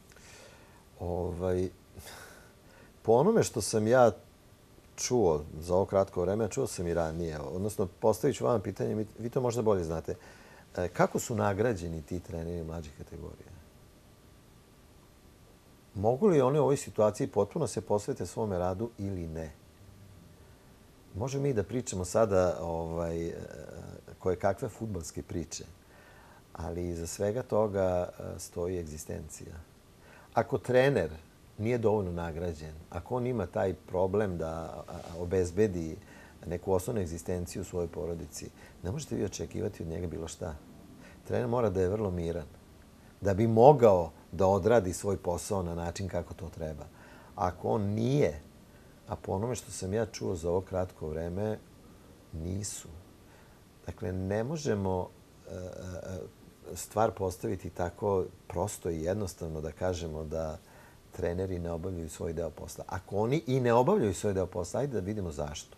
Ovaj, po onome što sam ja čuo za ovo kratko vreme, čuo sam i ranije, odnosno postavit ću vam pitanje, vi to možda bolje znate. E, kako su nagrađeni ti treneri mlađih kategorija? mogu li oni u ovoj situaciji potpuno se posvete svome radu ili ne? Možemo mi da pričamo sada ovaj, e, koje kakve futbalske priče, ali iza svega toga e, stoji egzistencija. Ako trener nije dovoljno nagrađen, ako on ima taj problem da obezbedi neku osnovnu egzistenciju u svojoj porodici, ne možete vi očekivati od njega bilo šta. Trener mora da je vrlo miran da bi mogao da odradi svoj posao na način kako to treba. Ako on nije, a po onome što sam ja čuo za ovo kratko vreme, nisu. Dakle, ne možemo e, e, stvar postaviti tako prosto i jednostavno da kažemo da treneri ne obavljaju svoj deo posla. Ako oni i ne obavljaju svoj deo posla, ajde da vidimo zašto.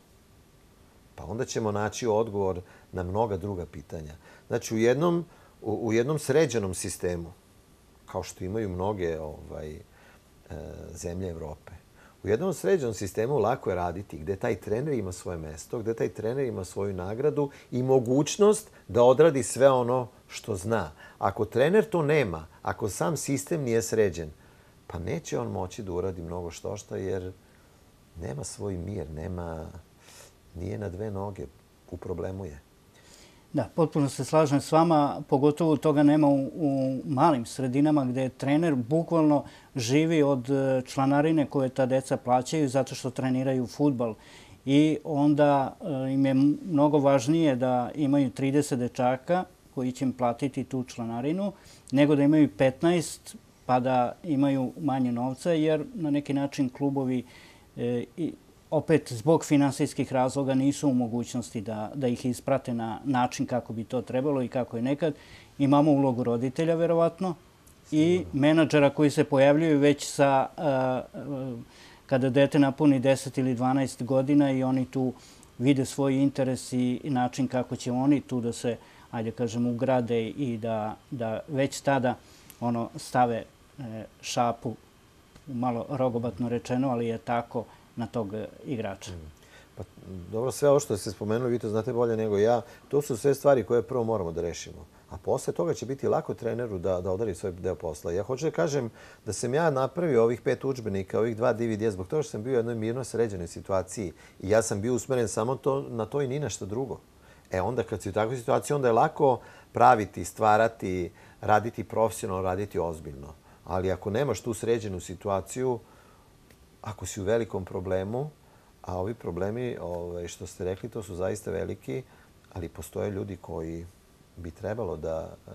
Pa onda ćemo naći odgovor na mnoga druga pitanja. Znači, u jednom, u jednom sređenom sistemu, kao što imaju mnoge ovaj, e, zemlje Evrope. U jednom sređenom sistemu lako je raditi gdje taj trener ima svoje mesto, gdje taj trener ima svoju nagradu i mogućnost da odradi sve ono što zna. Ako trener to nema, ako sam sistem nije sređen, pa neće on moći da uradi mnogo što što jer nema svoj mir, nema, nije na dve noge, u problemu je. Da, potpuno se slažem s vama. Pogotovo toga nema u, u malim sredinama gdje trener bukvalno živi od e, članarine koje ta deca plaćaju zato što treniraju futbal. I onda e, im je mnogo važnije da imaju 30 dečaka koji će im platiti tu članarinu, nego da imaju 15 pa da imaju manje novca, jer na neki način klubovi e, opet zbog finansijskih razloga nisu u mogućnosti da, da ih isprate na način kako bi to trebalo i kako je nekad. Imamo ulogu roditelja, verovatno, i menadžera koji se pojavljuju već sa, uh, kada dete napuni 10 ili 12 godina i oni tu vide svoj interes i način kako će oni tu da se, ajde kažem, ugrade i da, da već tada ono stave e, šapu, malo rogobatno rečeno, ali je tako na tog e, igrača. Mhm. Pa, dobro, sve ovo što ste spomenuli, vi to znate bolje nego ja, to su sve stvari koje prvo moramo da rešimo. A posle toga će biti lako treneru da, da odari svoj deo posla. Ja hoću da kažem da sam ja napravio ovih pet učbenika, ovih dva DVD, zbog toga što sam bio u jednoj mirno sređenoj situaciji i ja sam bio usmeren samo to, na to i ni nešto drugo. E onda kad si u takvoj situaciji, onda je lako praviti, stvarati, raditi profesionalno, raditi ozbiljno. Ali ako nemaš tu sređenu situaciju, ako si u velikom problemu, a ovi problemi ovaj, što ste rekli, to su zaista veliki, ali postoje ljudi koji bi trebalo da, eh,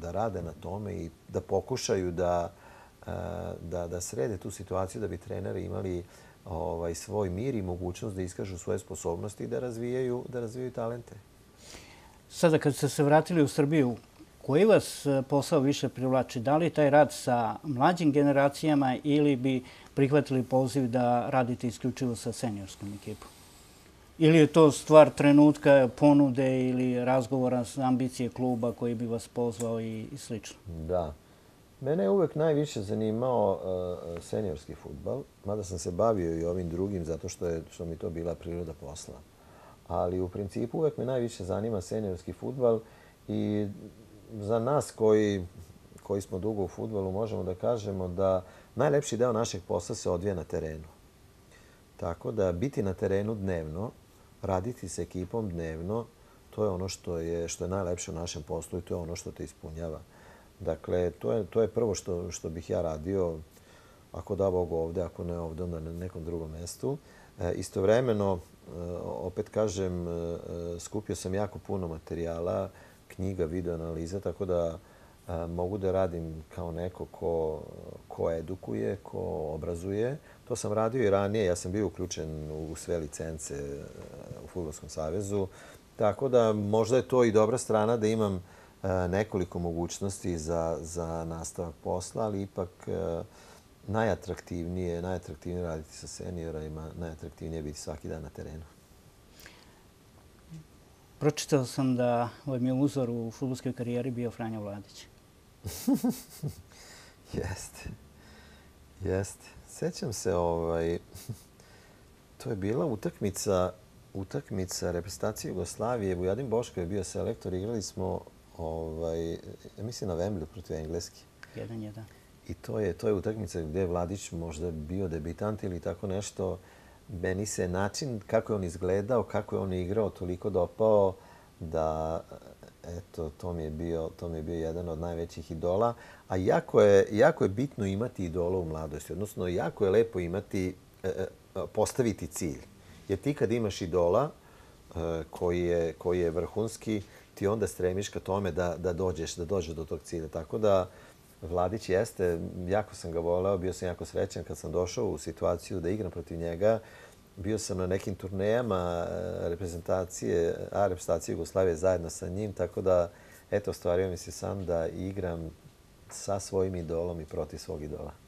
da rade na tome i da pokušaju da, eh, da, da srede tu situaciju da bi treneri imali ovaj, svoj mir i mogućnost da iskažu svoje sposobnosti i da razvijaju, da razvijaju talente. Sada kad ste se vratili u Srbiju, koji vas e, posao više privlači? Da li taj rad sa mlađim generacijama ili bi prihvatili poziv da radite isključivo sa seniorskom ekipom? Ili je to stvar trenutka ponude ili razgovora s ambicije kluba koji bi vas pozvao i, i slično? Da. Mene je uvek najviše zanimao uh, seniorski futbal, mada sam se bavio i ovim drugim zato što je što mi to bila priroda posla. Ali u principu uvek me najviše zanima seniorski futbal i za nas koji, koji smo dugo u futbolu možemo da kažemo da najlepši deo našeg posla se odvija na terenu. Tako da biti na terenu dnevno, raditi s ekipom dnevno, to je ono što je, što je najlepše u našem poslu i to je ono što te ispunjava. Dakle, to je, to je prvo što, što bih ja radio, ako da Bog ovde, ako ne ovde, onda na nekom drugom mestu. E, istovremeno, e, opet kažem, e, e skupio sam jako puno materijala, knjiga, video analiza, tako da e, mogu da radim kao neko ko, ko edukuje, ko obrazuje. To sam radio i ranije. Ja sam bio uključen u sve licence e, u Futbolskom savezu. Tako da možda je to i dobra strana da imam e, nekoliko mogućnosti za, za nastavak posla, ali ipak najatraktivnije, najatraktivnije raditi sa seniorima, najatraktivnije biti svaki dan na terenu. Pročitao sam da vam je uzor u futbolskoj karijeri bio Franjo Vladić. Jeste. Jeste. Sećam se, ovaj, to je bila utakmica utakmica reprezentacije Jugoslavije. Vujadin Boško je bio selektor. Igrali smo, ovaj, ja mislim, na Vemblju protiv Engleski. 1-1. I to je, to je utakmica gdje je Vladić možda bio debitant ili tako nešto. Meni se način kako je on izgledao, kako je on igrao, toliko dopao da eto, to mi je bio, to mi je bio jedan od najvećih idola. A jako je, jako je bitno imati idola u mladosti. Odnosno, jako je lepo imati, e, e, postaviti cilj. Jer ti kad imaš idola e, koji, je, koji je vrhunski, ti onda stremiš ka tome da, da dođeš, da dođeš do tog cilja. Tako da, Vladić jeste, jako sam ga voleo, bio sam jako srećan kad sam došao u situaciju da igram protiv njega bio sam na nekim turnejama e, reprezentacije, a reprezentacije Jugoslavije zajedno sa njim, tako da, eto, stvario mi se sam da igram sa svojim idolom i protiv svog idola.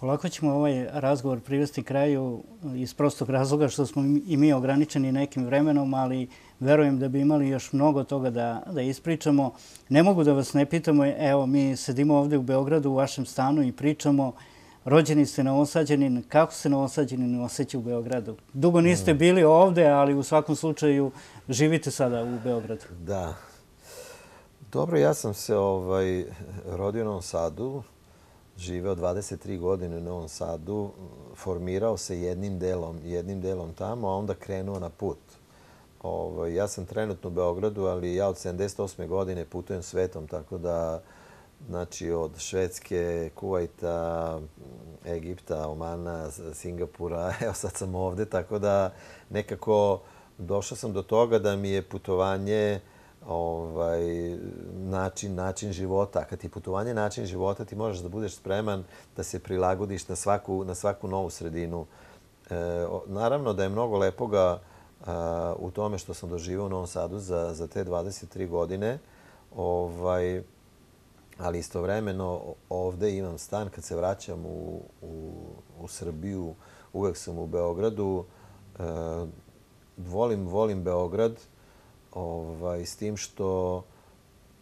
Polako ćemo ovaj razgovor privesti kraju iz prostog razloga što smo i mi ograničeni nekim vremenom, ali verujem da bi imali još mnogo toga da, da ispričamo. Ne mogu da vas ne pitamo, evo, mi sedimo ovdje u Beogradu u vašem stanu i pričamo rođeni ste na Osađenin, kako se na Osađenin osjeća u Beogradu? Dugo niste mm. bili ovde, ali u svakom slučaju živite sada u Beogradu. Da. Dobro, ja sam se ovaj, rodio na Novom Sadu, živeo 23 godine u Novom Sadu, formirao se jednim delom, jednim delom tamo, a onda krenuo na put. Ovaj, ja sam trenutno u Beogradu, ali ja od 78. godine putujem svetom, tako da znači od Švedske, Kuvajta, Egipta, Omana, Singapura, evo sad sam ovde, tako da nekako došao sam do toga da mi je putovanje ovaj, način, način života. Kad ti putovanje način života, ti možeš da budeš spreman da se prilagodiš na svaku, na svaku novu sredinu. E, naravno da je mnogo lepoga a, u tome što sam doživao u Novom Sadu za, za te 23 godine. Ovaj, ali istovremeno ovde imam stan kad se vraćam u, u, u Srbiju uvek sam u Beogradu. E, volim, volim Beograd ovaj, s tim što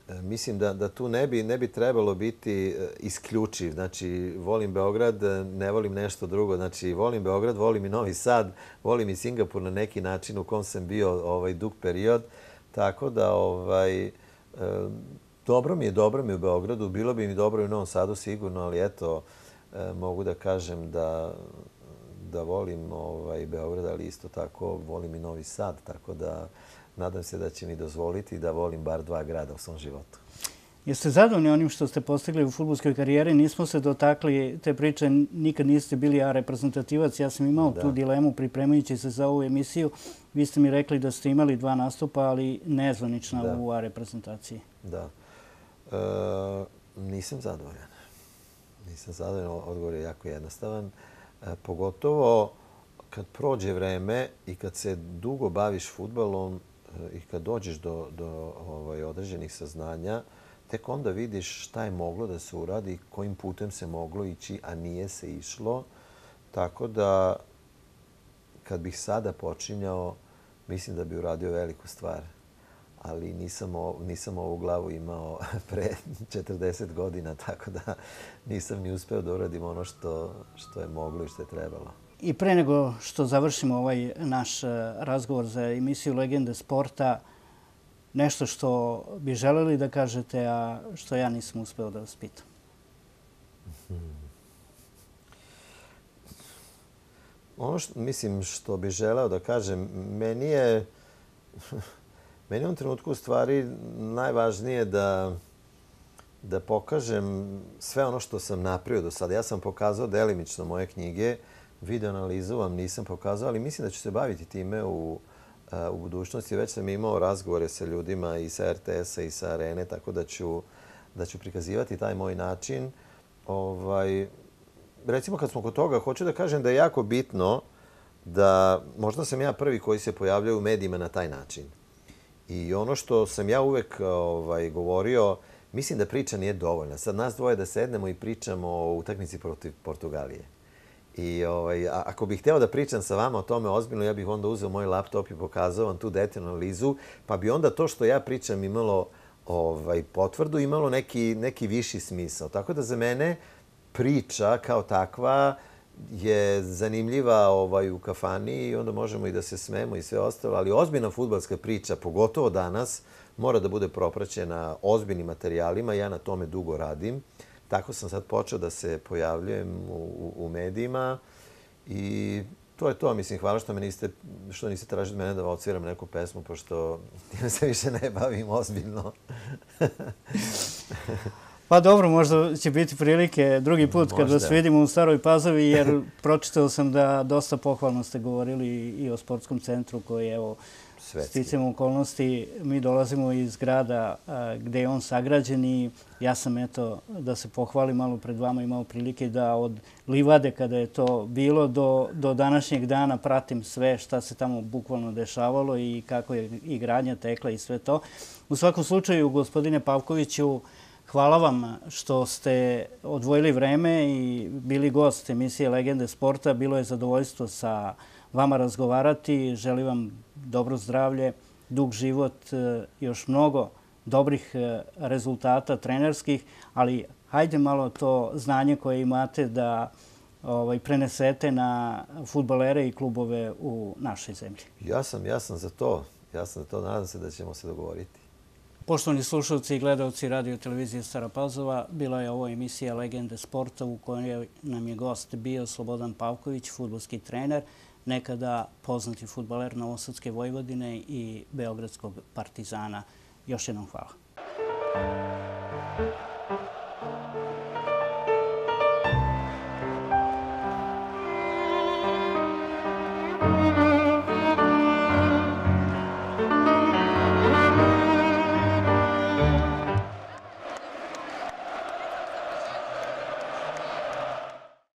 e, mislim da, da tu ne bi, ne bi trebalo biti e, isključiv. Znači, volim Beograd, ne volim nešto drugo. Znači, volim Beograd, volim i Novi Sad, volim i Singapur na neki način u kom sam bio ovaj dug period. Tako da, ovaj, e, dobro mi je, dobro mi je u Beogradu. Bilo bi mi dobro i u Novom Sadu sigurno, ali eto, mogu da kažem da da volim ovaj, Beograd, ali isto tako volim i Novi Sad, tako da nadam se da će mi dozvoliti da volim bar dva grada u svom životu. Jeste zadovoljni onim što ste postigli u futbolskoj karijeri? Nismo se dotakli te priče, nikad niste bili A reprezentativac. Ja sam imao tu dilemu pripremajući se za ovu emisiju. Vi ste mi rekli da ste imali dva nastupa, ali nezvanična u A reprezentaciji. Da. E, nisam zadovoljan. Nisam zadovoljan. Odgovor je jako jednostavan. E, pogotovo kad prođe vreme i kad se dugo baviš futbalom i kad dođeš do, do ovaj, određenih saznanja, tek onda vidiš šta je moglo da se uradi kojim putem se moglo ići, a nije se išlo. Tako da, kad bih sada počinjao, mislim da bi uradio veliku stvar. Ali nisam, nisam ovu glavu imao pre 40 godina, tako da nisam ni uspeo da uradim ono što, što je moglo i što je trebalo. I pre nego što završimo ovaj naš e, razgovor za emisiju Legende sporta, nešto što bi želeli da kažete, a što ja nisam uspeo da vas pitam. Hmm. Ono što mislim što bi želeo da kažem, meni je meni je u trenutku u stvari najvažnije da da pokažem sve ono što sam napravio do sada. Ja sam pokazao delimično moje knjige, video analizu vam nisam pokazao, ali mislim da ću se baviti time u, eh, u budućnosti. Već sam imao razgovore sa ljudima i sa RTS-a i sa Arene, tako da ću, da ću prikazivati taj moj način. Ovaj, recimo kad smo kod toga, hoću da kažem da je jako bitno da možda sam ja prvi koji se pojavljaju u medijima na taj način. I ono što sam ja uvek ovaj, govorio, mislim da priča nije dovoljna. Sad nas dvoje da sednemo i pričamo o utakmici protiv Portugalije. I ovaj, ako bih hteo da pričam sa vama o tome ozbiljno, ja bih onda uzeo moj laptop i pokazao vam tu detaljnu analizu, pa bi onda to što ja pričam imalo ovaj, potvrdu, imalo neki, neki viši smisao. Tako da za mene priča kao takva je zanimljiva ovaj, u kafani i onda možemo i da se smemo i sve ostalo, ali ozbiljna futbalska priča, pogotovo danas, mora da bude propraćena ozbiljnim materijalima. Ja na tome dugo radim. Tako sam sad počeo da se pojavljujem u, u medijima i to je to. Mislim, hvala što, me niste, što niste tražili mene da odsviram neku pesmu, pošto tim se više ne bavim ozbiljno. Pa dobro, možda će biti prilike drugi put kada se vidimo u Staroj Pazovi, jer pročitao sam da dosta pohvalno ste govorili i o sportskom centru koji je svetski. sticam okolnosti, mi dolazimo iz grada gde je on sagrađen i ja sam eto da se pohvalim malo pred vama imao prilike da od livade kada je to bilo do, do današnjeg dana pratim sve šta se tamo bukvalno dešavalo i kako je i gradnja tekla i sve to. U svakom slučaju, gospodine Pavkoviću, hvala vam što ste odvojili vreme i bili gost emisije Legende sporta. Bilo je zadovoljstvo sa vama razgovarati. Želim vam dobro zdravlje, dug život, e, još mnogo dobrih e, rezultata trenerskih, ali hajde malo to znanje koje imate da ovaj, prenesete na futbolere i klubove u našoj zemlji. Ja sam, ja sam za to. Ja sam za to. Nadam se da ćemo se dogovoriti. Poštovani slušalci i gledalci radio televizije Stara Pazova, bila je ovo emisija Legende sporta u kojoj nam je gost bio Slobodan Pavković, futbolski trener nekada poznati futbaler Novosadske Vojvodine i Beogradskog partizana. Još jednom hvala.